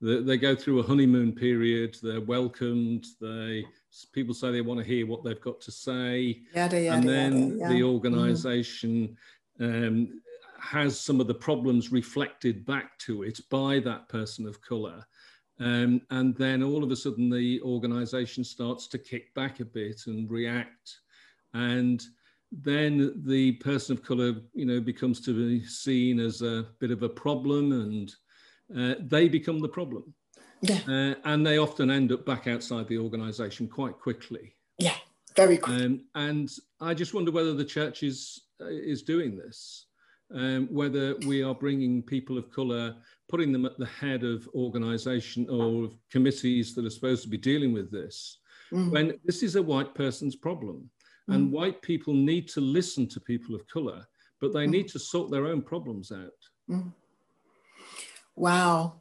they, they go through a honeymoon period. They're welcomed. They people say they want to hear what they've got to say, yada, yada, and then yada, yeah. the organisation mm. um, has some of the problems reflected back to it by that person of colour. Um, and then all of a sudden, the organisation starts to kick back a bit and react, and then the person of colour, you know, becomes to be seen as a bit of a problem, and uh, they become the problem. Yeah. Uh, and they often end up back outside the organisation quite quickly. Yeah, very quickly. Um, and I just wonder whether the church is, uh, is doing this, um, whether we are bringing people of colour, putting them at the head of organisation or committees that are supposed to be dealing with this, mm. when this is a white person's problem. Mm. And white people need to listen to people of colour, but they mm. need to sort their own problems out. Wow.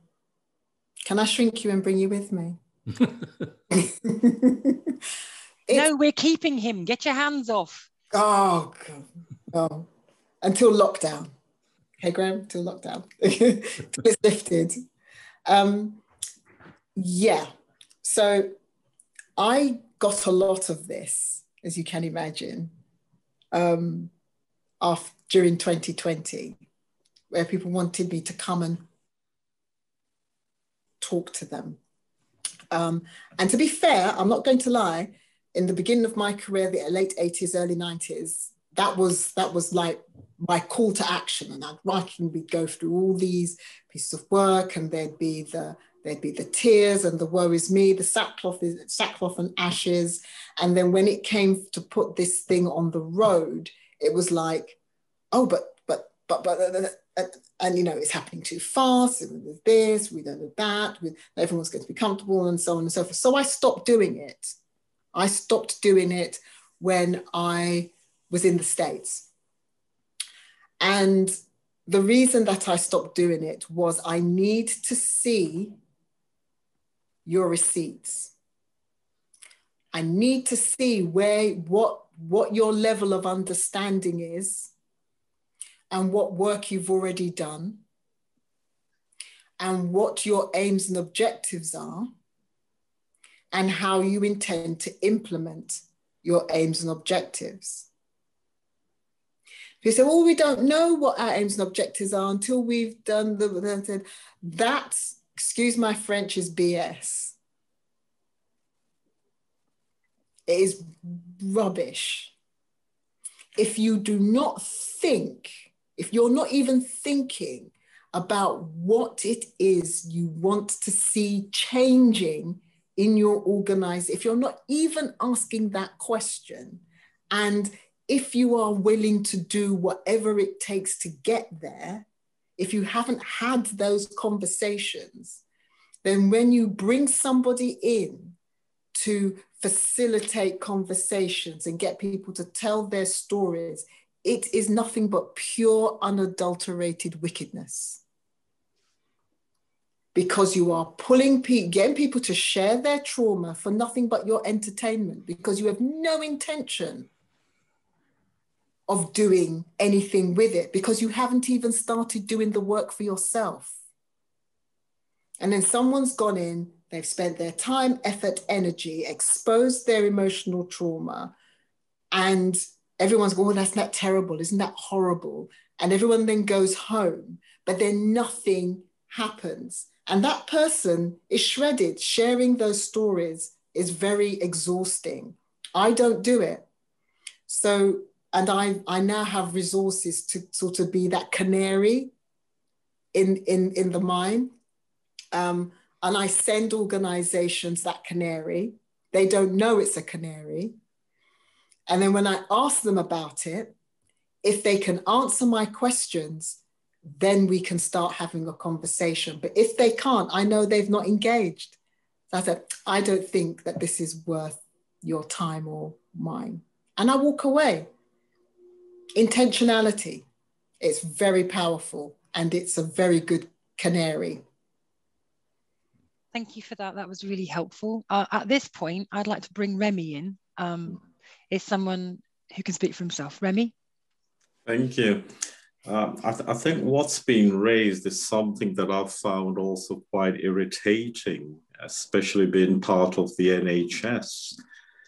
Can I shrink you and bring you with me? (laughs) no, we're keeping him. Get your hands off. Oh, God. oh. until lockdown. Hey, Graham, till lockdown. (laughs) till it's lifted. Um, yeah. So I got a lot of this, as you can imagine, um, after, during 2020, where people wanted me to come and talk to them. Um, and to be fair, I'm not going to lie, in the beginning of my career, the late 80s, early 90s, that was that was like my call to action. And I'd write and we'd go through all these pieces of work, and there'd be the there'd be the tears and the woe is me, the sackcloth is sackcloth and ashes. And then when it came to put this thing on the road, it was like, oh, but but but but and you know it's happening too fast with this do that with everyone's going to be comfortable and so on and so forth. So i stopped doing it. I stopped doing it when i was in the states. And the reason that i stopped doing it was i need to see your receipts. I need to see where what what your level of understanding is and what work you've already done and what your aims and objectives are and how you intend to implement your aims and objectives. If you say, well, we don't know what our aims and objectives are until we've done the, that, excuse my French, is BS. It is rubbish. If you do not think if you're not even thinking about what it is you want to see changing in your organization, if you're not even asking that question, and if you are willing to do whatever it takes to get there, if you haven't had those conversations, then when you bring somebody in to facilitate conversations and get people to tell their stories, it is nothing but pure, unadulterated wickedness. Because you are pulling people, getting people to share their trauma for nothing but your entertainment, because you have no intention of doing anything with it, because you haven't even started doing the work for yourself. And then someone's gone in, they've spent their time, effort, energy, exposed their emotional trauma, and everyone's going, oh, that's not terrible. Isn't that horrible? And everyone then goes home, but then nothing happens. And that person is shredded. Sharing those stories is very exhausting. I don't do it. So, and I, I now have resources to sort of be that canary in, in, in the mine. Um, and I send organizations that canary. They don't know it's a canary. And then when I ask them about it, if they can answer my questions, then we can start having a conversation. But if they can't, I know they've not engaged. So I said, I don't think that this is worth your time or mine. And I walk away. Intentionality, it's very powerful and it's a very good canary. Thank you for that. That was really helpful. Uh, at this point, I'd like to bring Remy in. Um, is someone who can speak for himself. Remy? Thank you. Um, I, th I, think what's being raised is something that I've found also quite irritating, especially being part of the NHS.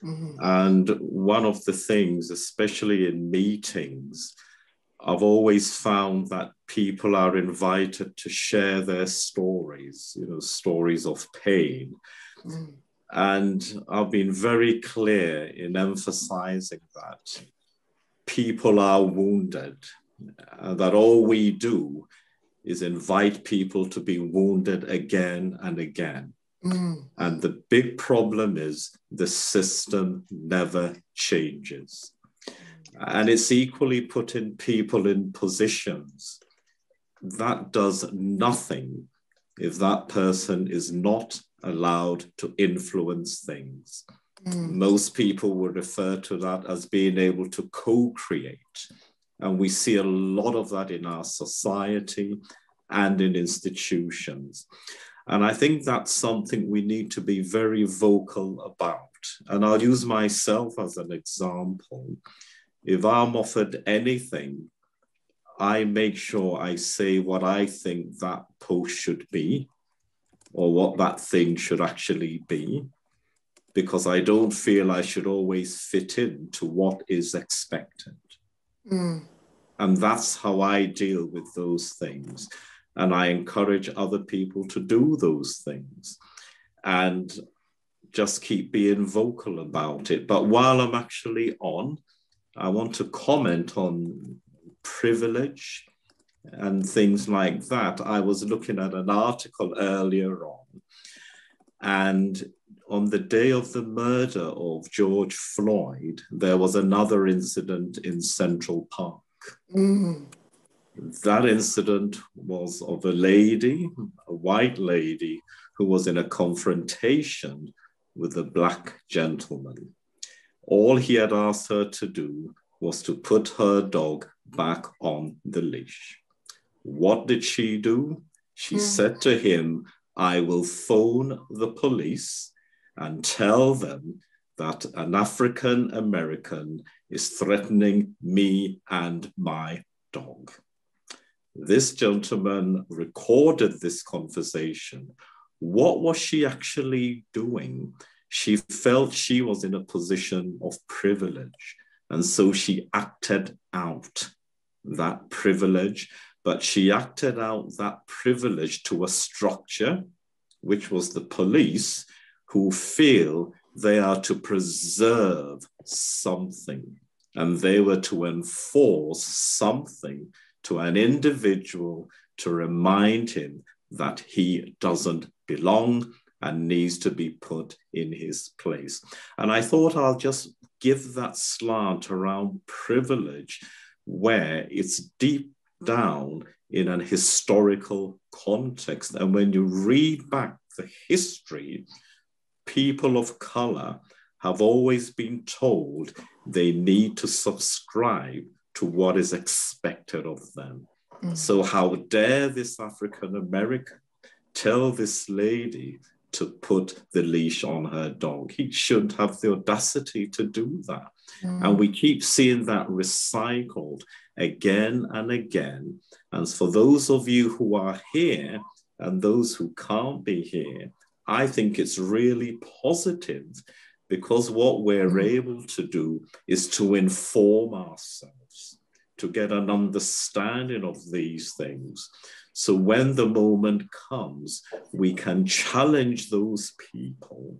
Mm-hmm. And one of the things, especially in meetings, I've always found that people are invited to share their stories, you know, stories of pain. Mm. And I've been very clear in emphasizing that people are wounded, uh, that all we do is invite people to be wounded again and again. Mm. And the big problem is the system never changes. And it's equally putting people in positions that does nothing if that person is not allowed to influence things. Mm. Most people would refer to that as being able to co create. And we see a lot of that in our society and in institutions. And I think that's something we need to be very vocal about. And I'll use myself as an example. If I'm offered anything, I make sure I say what I think that post should be or what that thing should actually be, because I don't feel I should always fit in to what is expected. Mm. And that's how I deal with those things. And I encourage other people to do those things and just keep being vocal about it. But while I'm actually on, I want to comment on privilege and things like that. I was looking at an article earlier on, and on the day of the murder of George Floyd, there was another incident in Central Park. Mm. That incident was of a lady, a white lady, who was in a confrontation with a black gentleman. All he had asked her to do was to put her dog back on the leash. What did she do? She mm. said to him, I will phone the police and tell them that an African American is threatening me and my dog. This gentleman recorded this conversation. What was she actually doing? She felt she was in a position of privilege. And so she acted out that privilege but she acted out that privilege to a structure, which was the police, who feel they are to preserve something and they were to enforce something to an individual to remind him that he doesn't belong and needs to be put in his place. And I thought I'll just give that slant around privilege where it's deep down in an historical context. And when you read back the history, people of color have always been told they need to subscribe to what is expected of them. Mm. So, how dare this African American tell this lady to put the leash on her dog? He shouldn't have the audacity to do that. Mm. And we keep seeing that recycled again and again. And for those of you who are here and those who can't be here, I think it's really positive because what we're mm. able to do is to inform ourselves, to get an understanding of these things. So when the moment comes, we can challenge those people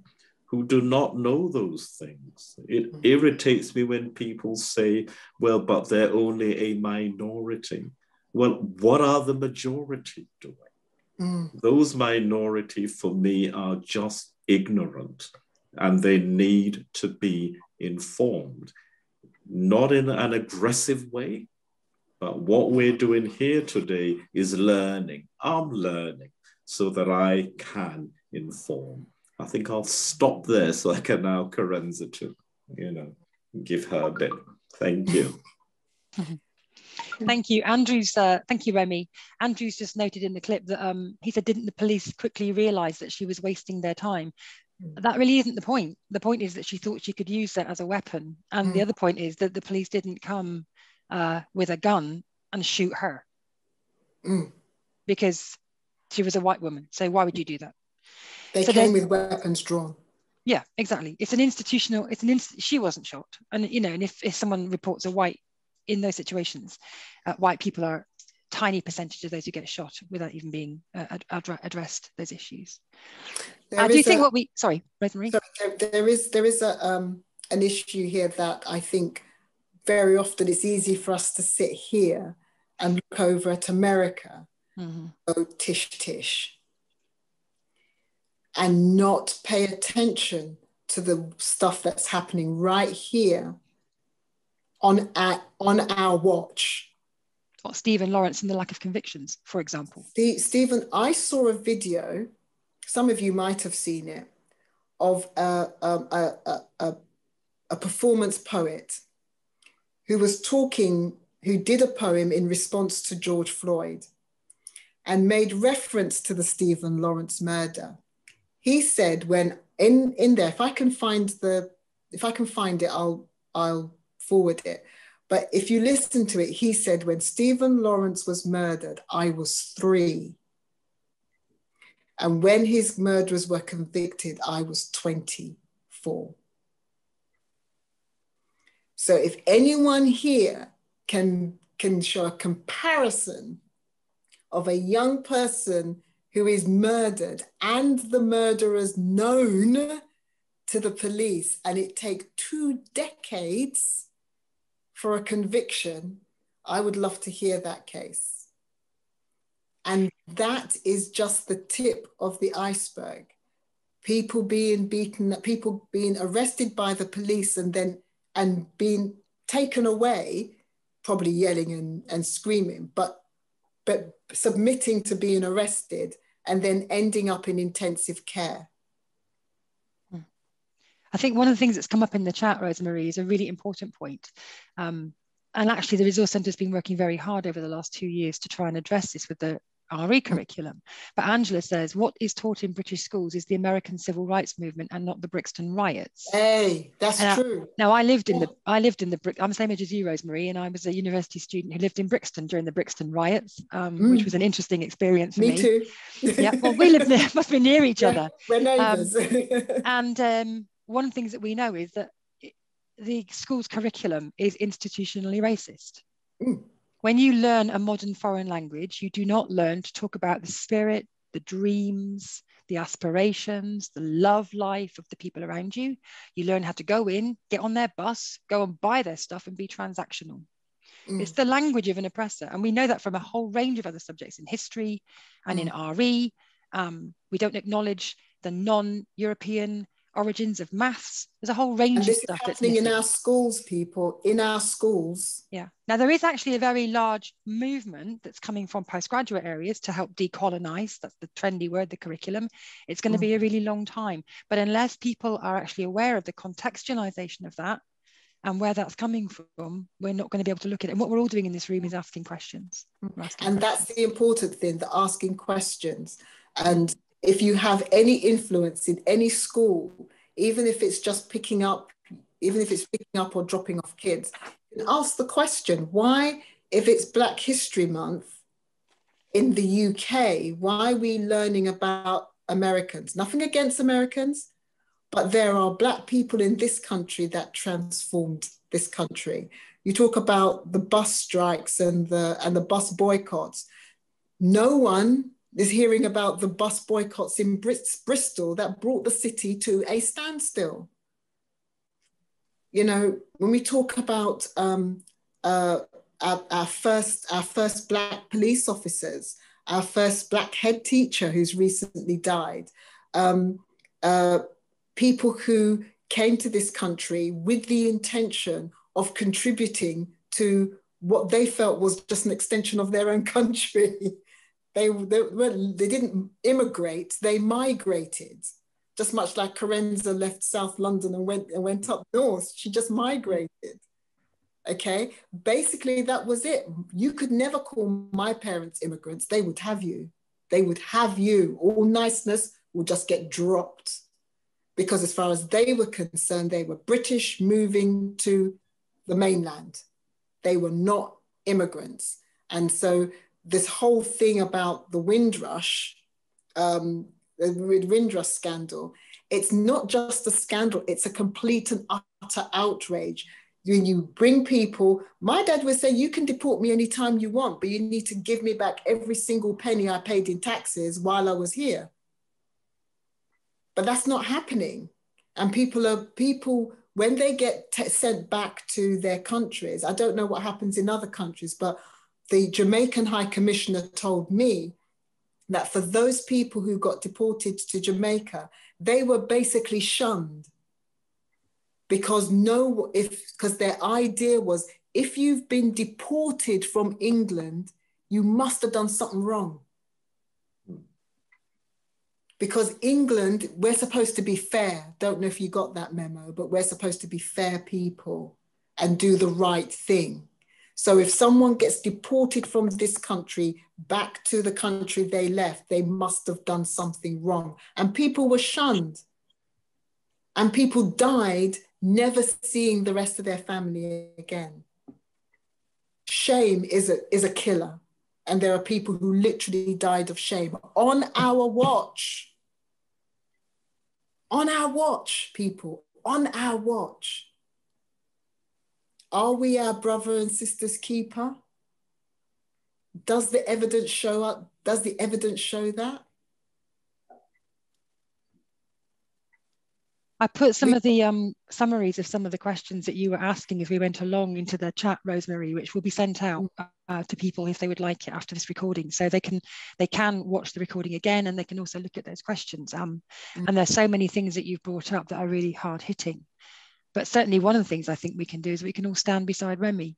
who do not know those things. It irritates me when people say, well, but they're only a minority. well, what are the majority doing? Mm. Those minority for me are just ignorant and they need to be informed, not in an aggressive way, but what we're doing here today is learning. I'm learning so that I can inform. I think I'll stop there so I can now Karenza to, you know, give her a bit. Thank you. Thank you, Andrew's. Uh, thank you, Remy. Andrew's just noted in the clip that um, he said, didn't the police quickly realise that she was wasting their time? Mm. That really isn't the point. The point is that she thought she could use that as a weapon, and mm. the other point is that the police didn't come uh, with a gun and shoot her mm. because she was a white woman. So why would you do that? They so came with weapons drawn. Yeah, exactly. It's an institutional. It's an inst- She wasn't shot, and you know, and if if someone reports a white in those situations, uh, white people are tiny percentage of those who get shot without even being uh, ad- addressed those issues. I do think a, what we sorry, Rosemarie. there, there is there is a um, an issue here that I think very often it's easy for us to sit here and look over at America, mm-hmm. oh tish tish, and not pay attention to the stuff that's happening right here on our, on our watch. What Stephen Lawrence and the lack of convictions, for example. Stephen, I saw a video, some of you might have seen it, of a, a, a, a, a performance poet who was talking, who did a poem in response to George Floyd and made reference to the Stephen Lawrence murder. He said when in, in there, if I can find the, if I can find it, I'll, I'll forward it. But if you listen to it, he said, when Stephen Lawrence was murdered, I was three. And when his murderers were convicted, I was 24. So if anyone here can, can show a comparison of a young person who is murdered and the murderers known to the police, and it take two decades for a conviction, I would love to hear that case. And that is just the tip of the iceberg. People being beaten, people being arrested by the police and then and being taken away, probably yelling and, and screaming, but but submitting to being arrested and then ending up in intensive care. I think one of the things that's come up in the chat, Rosemarie, is a really important point. Um, and actually, the Resource Centre has been working very hard over the last two years to try and address this with the RE curriculum. But Angela says what is taught in British schools is the American civil rights movement and not the Brixton riots. Hey, that's and true. I, now I lived in the I lived in the I'm the same age as you, Rosemarie, and I was a university student who lived in Brixton during the Brixton riots, um, mm. which was an interesting experience for me. Me too. yeah, well, we (laughs) live there, (laughs) must be near each other. We're neighbours. Um, (laughs) and um, one of the things that we know is that the school's curriculum is institutionally racist. Mm when you learn a modern foreign language, you do not learn to talk about the spirit, the dreams, the aspirations, the love life of the people around you. You learn how to go in, get on their bus, go and buy their stuff and be transactional. Mm. It's the language of an oppressor. And we know that from a whole range of other subjects in history and mm. in RE. Um, we don't acknowledge the non European origins of maths. There's a whole range of stuff that's happening in our schools, people, in our schools. Yeah. Now there is actually a very large movement that's coming from postgraduate areas to help decolonize. That's the trendy word, the curriculum. It's going to mm. be a really long time. But unless people are actually aware of the contextualization of that and where that's coming from, we're not going to be able to look at it. And what we're all doing in this room is asking questions. Asking and questions. that's the important thing, the asking questions. And if you have any influence in any school, even if it's just picking up, even if it's picking up or dropping off kids, ask the question why, if it's Black History Month in the UK, why are we learning about Americans? Nothing against Americans, but there are Black people in this country that transformed this country. You talk about the bus strikes and the, and the bus boycotts. No one is hearing about the bus boycotts in Bristol that brought the city to a standstill. You know, when we talk about um, uh, our, our, first, our first Black police officers, our first Black head teacher who's recently died, um, uh, people who came to this country with the intention of contributing to what they felt was just an extension of their own country. (laughs) they, they, they didn't immigrate, they migrated. Just much like Karenza left South London and went, and went up north, she just migrated. Okay, basically, that was it. You could never call my parents immigrants, they would have you. They would have you. All niceness will just get dropped because, as far as they were concerned, they were British moving to the mainland. They were not immigrants. And so, this whole thing about the Windrush, um, the Windrush scandal, it's not just a scandal, it's a complete and utter outrage. When you bring people, my dad would say, You can deport me anytime you want, but you need to give me back every single penny I paid in taxes while I was here. But that's not happening. And people are, people, when they get sent back to their countries, I don't know what happens in other countries, but the Jamaican High Commissioner told me that for those people who got deported to Jamaica, they were basically shunned because no if because their idea was if you've been deported from England, you must have done something wrong. Because England, we're supposed to be fair. Don't know if you got that memo, but we're supposed to be fair people and do the right thing. So if someone gets deported from this country back to the country they left, they must have done something wrong. And people were shunned. And people died never seeing the rest of their family again. Shame is a, is a killer. And there are people who literally died of shame on our watch. On our watch, people, on our watch. Are we our brother and sister's keeper? Does the evidence show up? Does the evidence show that? I put some of the um, summaries of some of the questions that you were asking as we went along into the chat, Rosemary, which will be sent out uh, to people if they would like it after this recording. So they can they can watch the recording again and they can also look at those questions. Um, mm. And there's so many things that you've brought up that are really hard hitting. But certainly one of the things I think we can do is we can all stand beside Remy.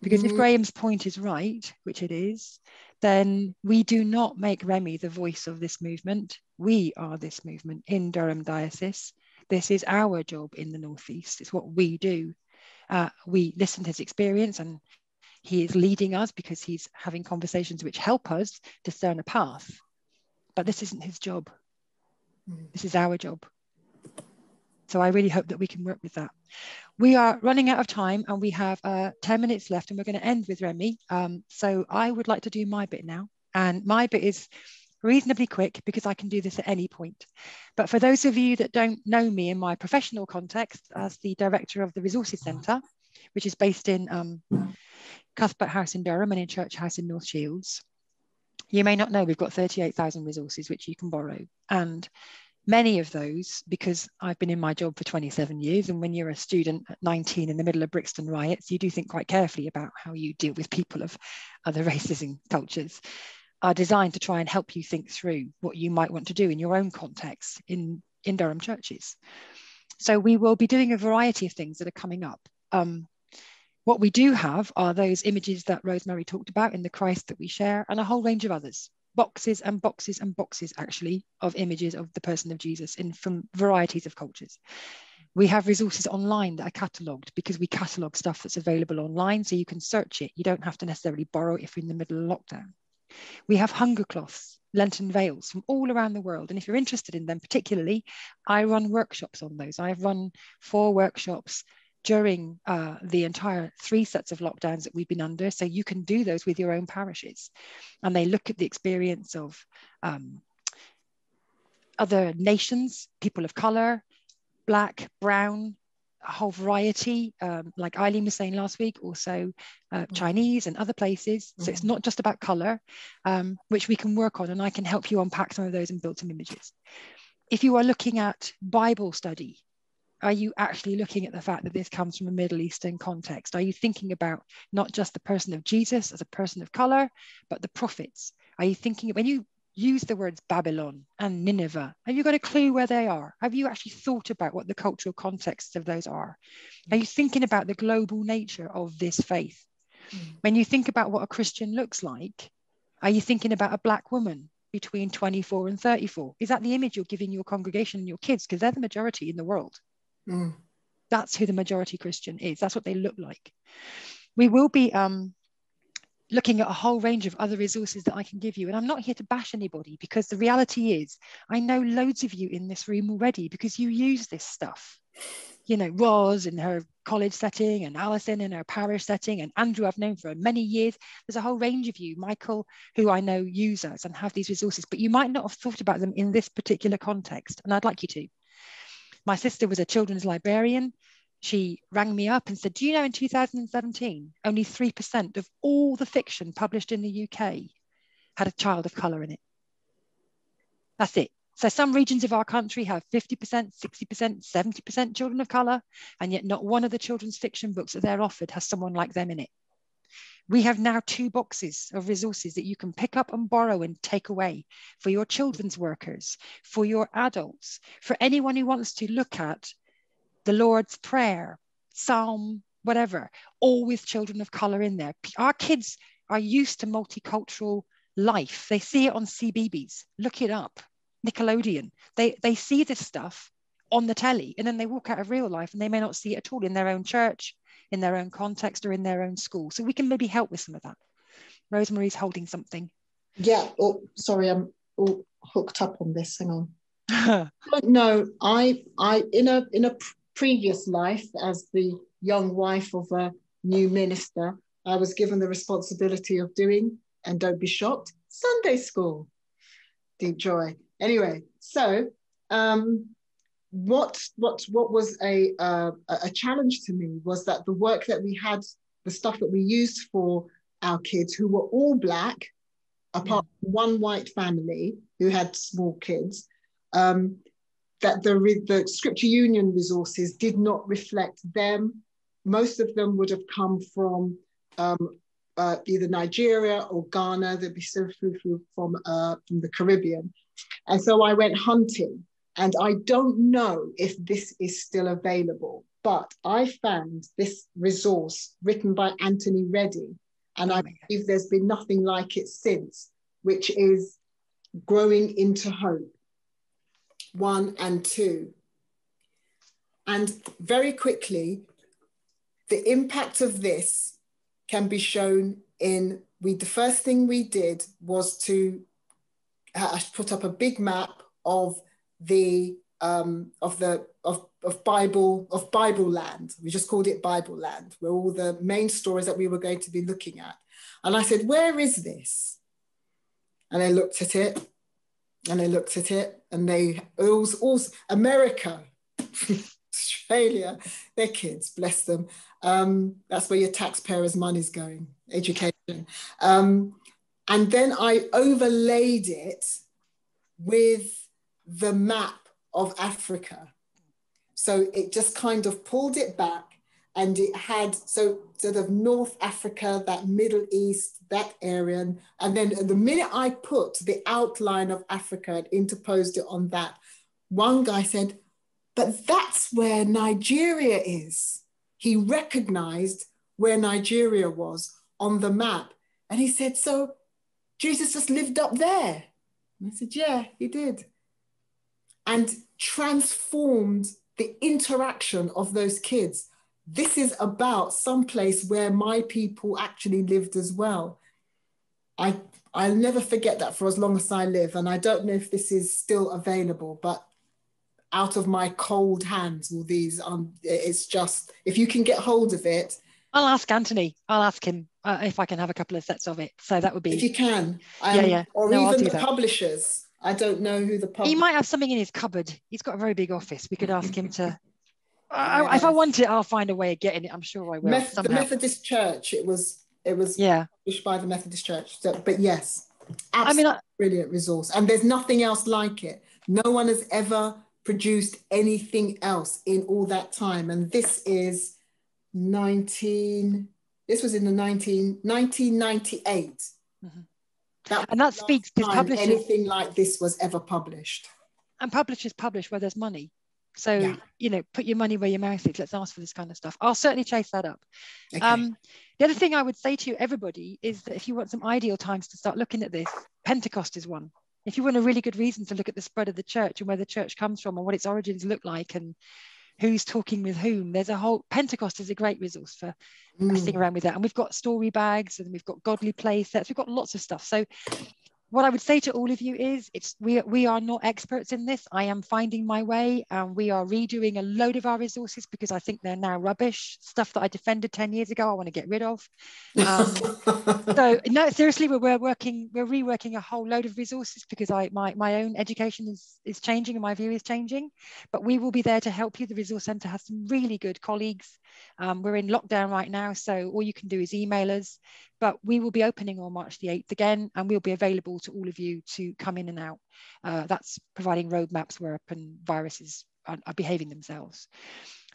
Because mm-hmm. if Graham's point is right, which it is, then we do not make Remy the voice of this movement. We are this movement in Durham Diocese. This is our job in the Northeast. It's what we do. Uh, we listen to his experience and he is leading us because he's having conversations which help us discern a path. But this isn't his job. Mm. This is our job. So I really hope that we can work with that. We are running out of time and we have uh, 10 minutes left and we're going to end with Remy. Um, so I would like to do my bit now. And my bit is reasonably quick because I can do this at any point. But for those of you that don't know me in my professional context as the director of the Resources Centre, which is based in um, Cuthbert House in Durham and in Church House in North Shields, you may not know we've got 38,000 resources which you can borrow. And many of those because I've been in my job for 27 years. And when you're a student at 19 in the middle of Brixton riots, you do think quite carefully about how you deal with people of other (laughs) races and cultures. Are designed to try and help you think through what you might want to do in your own context in, in Durham churches. So we will be doing a variety of things that are coming up. Um, what we do have are those images that Rosemarie talked about in the Christ that we share and a whole range of others boxes and boxes and boxes actually of images of the person of Jesus in from varieties of cultures. We have resources online that are catalogued because we catalogue stuff that's available online so you can search it. You don't have to necessarily borrow if you're in the middle of lockdown. We have hunger cloths, Lenten veils from all around the world. And if you're interested in them particularly, I run workshops on those. I've run four workshops during uh, the entire three sets of lockdowns that we've been under. So you can do those with your own parishes. And they look at the experience of um, other nations, people of color, black, brown, a whole variety, um, like Eileen was saying last week, also uh, mm. Chinese and other places. So it's mm. not just about color, um, which we can work on, and I can help you unpack some of those and build some images. If you are looking at Bible study, are you actually looking at the fact that this comes from a Middle Eastern context? Are you thinking about not just the person of Jesus as a person of color, but the prophets? Are you thinking when you use the words Babylon and Nineveh, have you got a clue where they are? Have you actually thought about what the cultural contexts of those are? Are you thinking about the global nature of this faith? Mm. When you think about what a Christian looks like, are you thinking about a black woman between 24 and 34? Is that the image you're giving your congregation and your kids? Because they're the majority in the world. Mm. That's who the majority Christian is. That's what they look like. We will be um, looking at a whole range of other resources that I can give you. And I'm not here to bash anybody because the reality is, I know loads of you in this room already because you use this stuff. You know, Roz in her college setting, and Alison in her parish setting, and Andrew I've known for many years. There's a whole range of you, Michael, who I know use us and have these resources, but you might not have thought about them in this particular context. And I'd like you to. My sister was a children's librarian. She rang me up and said, Do you know in 2017, only 3% of all the fiction published in the UK had a child of colour in it? That's it. So some regions of our country have 50%, 60%, 70% children of colour, and yet not one of the children's fiction books that they're offered has someone like them in it. We have now two boxes of resources that you can pick up and borrow and take away for your children's workers, for your adults, for anyone who wants to look at the Lord's Prayer, Psalm, whatever, all with children of color in there. Our kids are used to multicultural life. They see it on CBeebies. Look it up. Nickelodeon. They they see this stuff on the telly and then they walk out of real life and they may not see it at all in their own church in their own context or in their own school. So we can maybe help with some of that. Rosemarie's holding something. Yeah. Oh, sorry, I'm all hooked up on this. Hang on. (laughs) no, I, I, in a in a previous life as the young wife of a new minister, I was given the responsibility of doing, and don't be shocked, Sunday school. Deep joy. Anyway, so um, what what what was a uh, a challenge to me was that the work that we had, the stuff that we used for our kids who were all black, apart from one white family who had small kids, um, that the the Scripture Union resources did not reflect them. Most of them would have come from um, uh, either Nigeria or Ghana. They'd be so from uh, from the Caribbean, and so I went hunting and I don't know if this is still available, but I found this resource written by Anthony Reddie, and I believe there's been nothing like it since, which is Growing into Hope, one and two. And very quickly, the impact of this can be shown in we the first thing we did was to uh, put up a big map of the um, of the of, of Bible of Bible land. We just called it Bible land, where all the main stories that we were going to be looking at. And I said, "Where is this?" And they looked at it, and they looked at it, and they also, also America, (laughs) Australia, their kids, bless them. Um, that's where your taxpayers' money is going, education. Um, and then I overlaid it with the map of Africa. So it just kind of pulled it back and it had so sort of North Africa, that Middle East, that area. And then the minute I put the outline of Africa and interposed it on that, one guy said, but that's where Nigeria is. He recognized where Nigeria was on the map. And he said, so Jesus just lived up there. And I said, yeah, he did and transformed the interaction of those kids. This is about some place where my people actually lived as well. I I'll never forget that for as long as I live. And I don't know if this is still available, but out of my cold hands, all these, um, it's just, if you can get hold of it. I'll ask Anthony. I'll ask him uh, if I can have a couple of sets of it. So that would be. If you can. Um, yeah, yeah. Or no, even the publishers. I don't know who the pub. He might have something in his cupboard. He's got a very big office. We could ask him to. (laughs) I, if I want it, I'll find a way of getting it. I'm sure I will. Meth- the Methodist Church. It was. It was. Yeah. Published by the Methodist Church. So, but yes, I mean, I, brilliant resource, and there's nothing else like it. No one has ever produced anything else in all that time. And this is 19, this was in the 19, 1998. That and that speaks to publishers. Anything like this was ever published. And publishers publish where there's money. So, yeah. you know, put your money where your mouth is. Let's ask for this kind of stuff. I'll certainly chase that up. Okay. Um, the other thing I would say to you, everybody, is that if you want some ideal times to start looking at this, Pentecost is one if you want a really good reason to look at the spread of the church and where the church comes from and what its origins look like and who's talking with whom, there's a whole Pentecost is a great resource for mm. messing around with that. And we've got story bags and we've got godly play sets, we've got lots of stuff. So what I would say to all of you is it's we, we are not experts in this. I am finding my way and we are redoing a load of our resources because I think they're now rubbish. Stuff that I defended 10 years ago, I want to get rid of. Um, (laughs) so no, seriously, we're, we're working, we're reworking a whole load of resources because I my, my own education is, is changing and my view is changing. But we will be there to help you. The Resource Centre has some really good colleagues. Um, we're in lockdown right now, so all you can do is email us but we will be opening on March the 8th again, and we'll be available to all of you to come in and out. Uh, that's providing roadmaps where open viruses are, are, behaving themselves.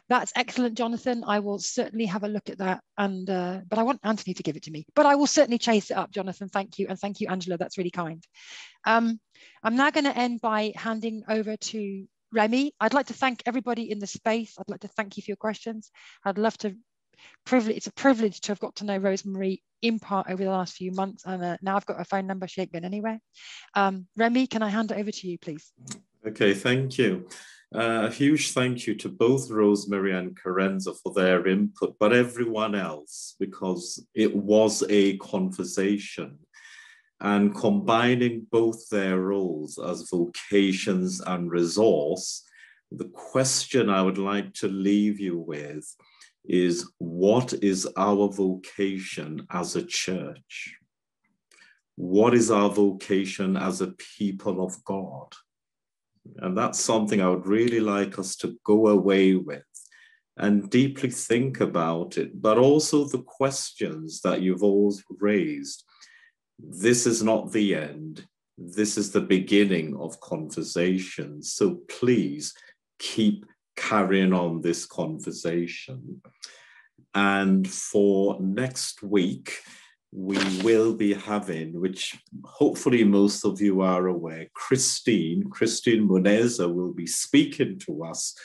That's excellent, Jonathan. I will certainly have a look at that. And uh, but I want Anthony to give it to me. But I will certainly chase it up, Jonathan. Thank you, and thank you, Angela. That's really kind. Um, I'm now going to end by handing over to Remy. I'd like to thank everybody in the space. I'd like to thank you for your questions. I'd love to privilege, it's a privilege to have got to know Rosemarie in part over the last few months. And uh, now I've got a phone number, she ain't been anywhere. Um, Remy, can I hand it over to you, please? Okay, thank you. Uh, a huge thank you to both Rosemary and Karenza for their input, but everyone else, because it was a conversation. And combining both their roles as vocations and resource, the question I would like to leave you with is what is our vocation as a church? What is our vocation as a people of God? And that's something I would really like us to go away with and deeply think about it, but also the questions that you've all raised. This is not the end. This is the beginning of conversation. So please keep carrying on this conversation. And for next week, we will be having, which hopefully most of you are aware, Christine, Christine Muneza will be speaking to us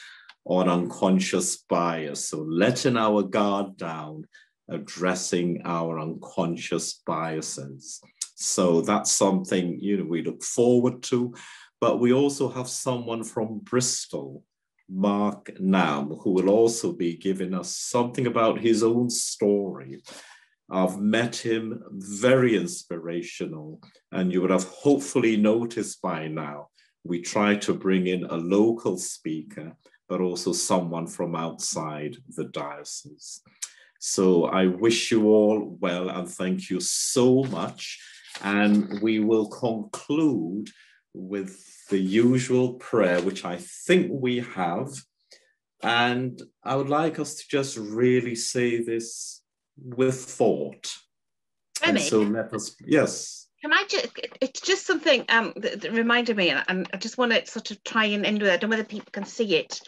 on unconscious bias. So letting our guard down, addressing our unconscious biases. So that's something you know we look forward to. But we also have someone from Bristol Mark Nam, who will also be giving us something about his own story. I've met him, very inspirational, and you would have hopefully noticed by now, we try to bring in a local speaker, but also someone from outside the diocese. So I wish you all well and thank you so much. And we will conclude with the usual prayer, which I think we have. And I would like us to just really say this with thought. Remy, and so let us, yes. Can I just, it's just something um, that, that reminded me, and I just want to sort of try and end with it. I don't know whether people can see it.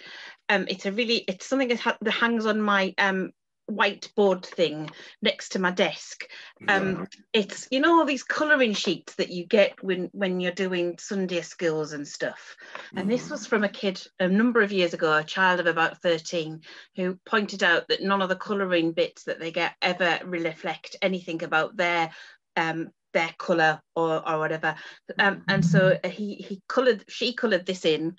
Um, it's a really, it's something that, ha- that hangs on my um, whiteboard thing next to my desk. Um, yeah. It's you know all these colouring sheets that you get when when you're doing Sunday schools and stuff. And mm. this was from a kid a number of years ago, a child of about 13, who pointed out that none of the colouring bits that they get ever reflect anything about their um, their colour or, or whatever. Um, and so he he coloured she coloured this in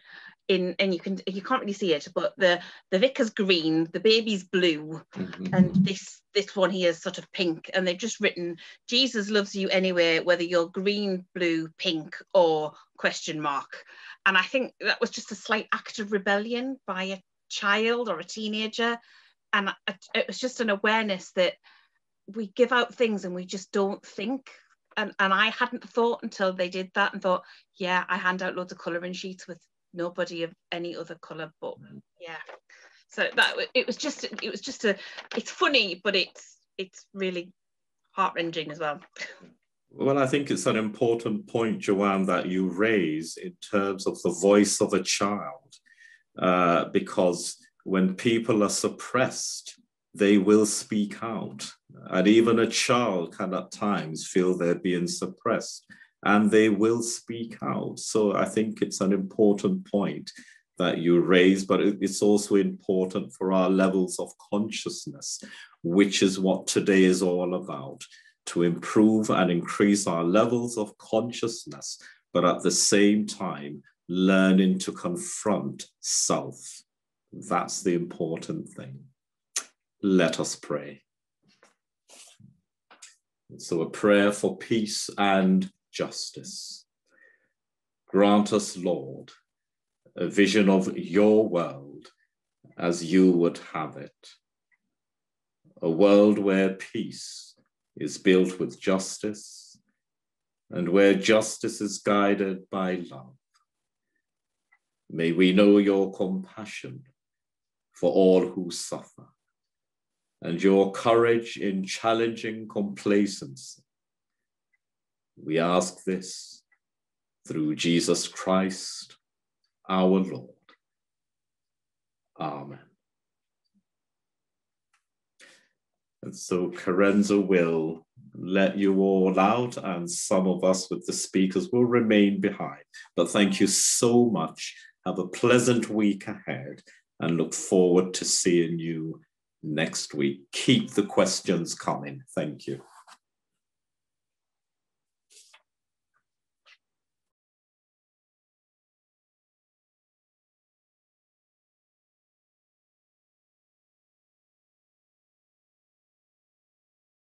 in and you can you can't really see it but the the vicar's green the baby's blue mm-hmm. and this this one here is sort of pink and they've just written jesus loves you anyway whether you're green blue pink or question mark and i think that was just a slight act of rebellion by a child or a teenager and it was just an awareness that we give out things and we just don't think and, and I hadn't thought until they did that and thought, yeah, I hand out loads of colouring sheets with nobody of any other color but yeah. So that it was just it was just a it's funny but it's it's really heart-wrenching as well. Well i think it's an important point joanne that you raise in terms of the voice of a child uh, because when people are suppressed, they will speak out. And even a child can at times feel they're being suppressed and they will speak out. So I think it's an important point that you raise, but it's also important for our levels of consciousness, which is what today is all about to improve and increase our levels of consciousness, but at the same time, learning to confront self. That's the important thing. Let us pray. So, a prayer for peace and justice. Grant us, Lord, a vision of your world as you would have it. A world where peace is built with justice and where justice is guided by love. May we know your compassion for all who suffer and your courage in challenging complacency. We ask this through Jesus Christ, our Lord. Amen. And so Karenza will let you all out, and some of us with the speakers will remain behind. But thank you so much. Have a pleasant week ahead and look forward to seeing you next week. Keep the questions coming. Thank you.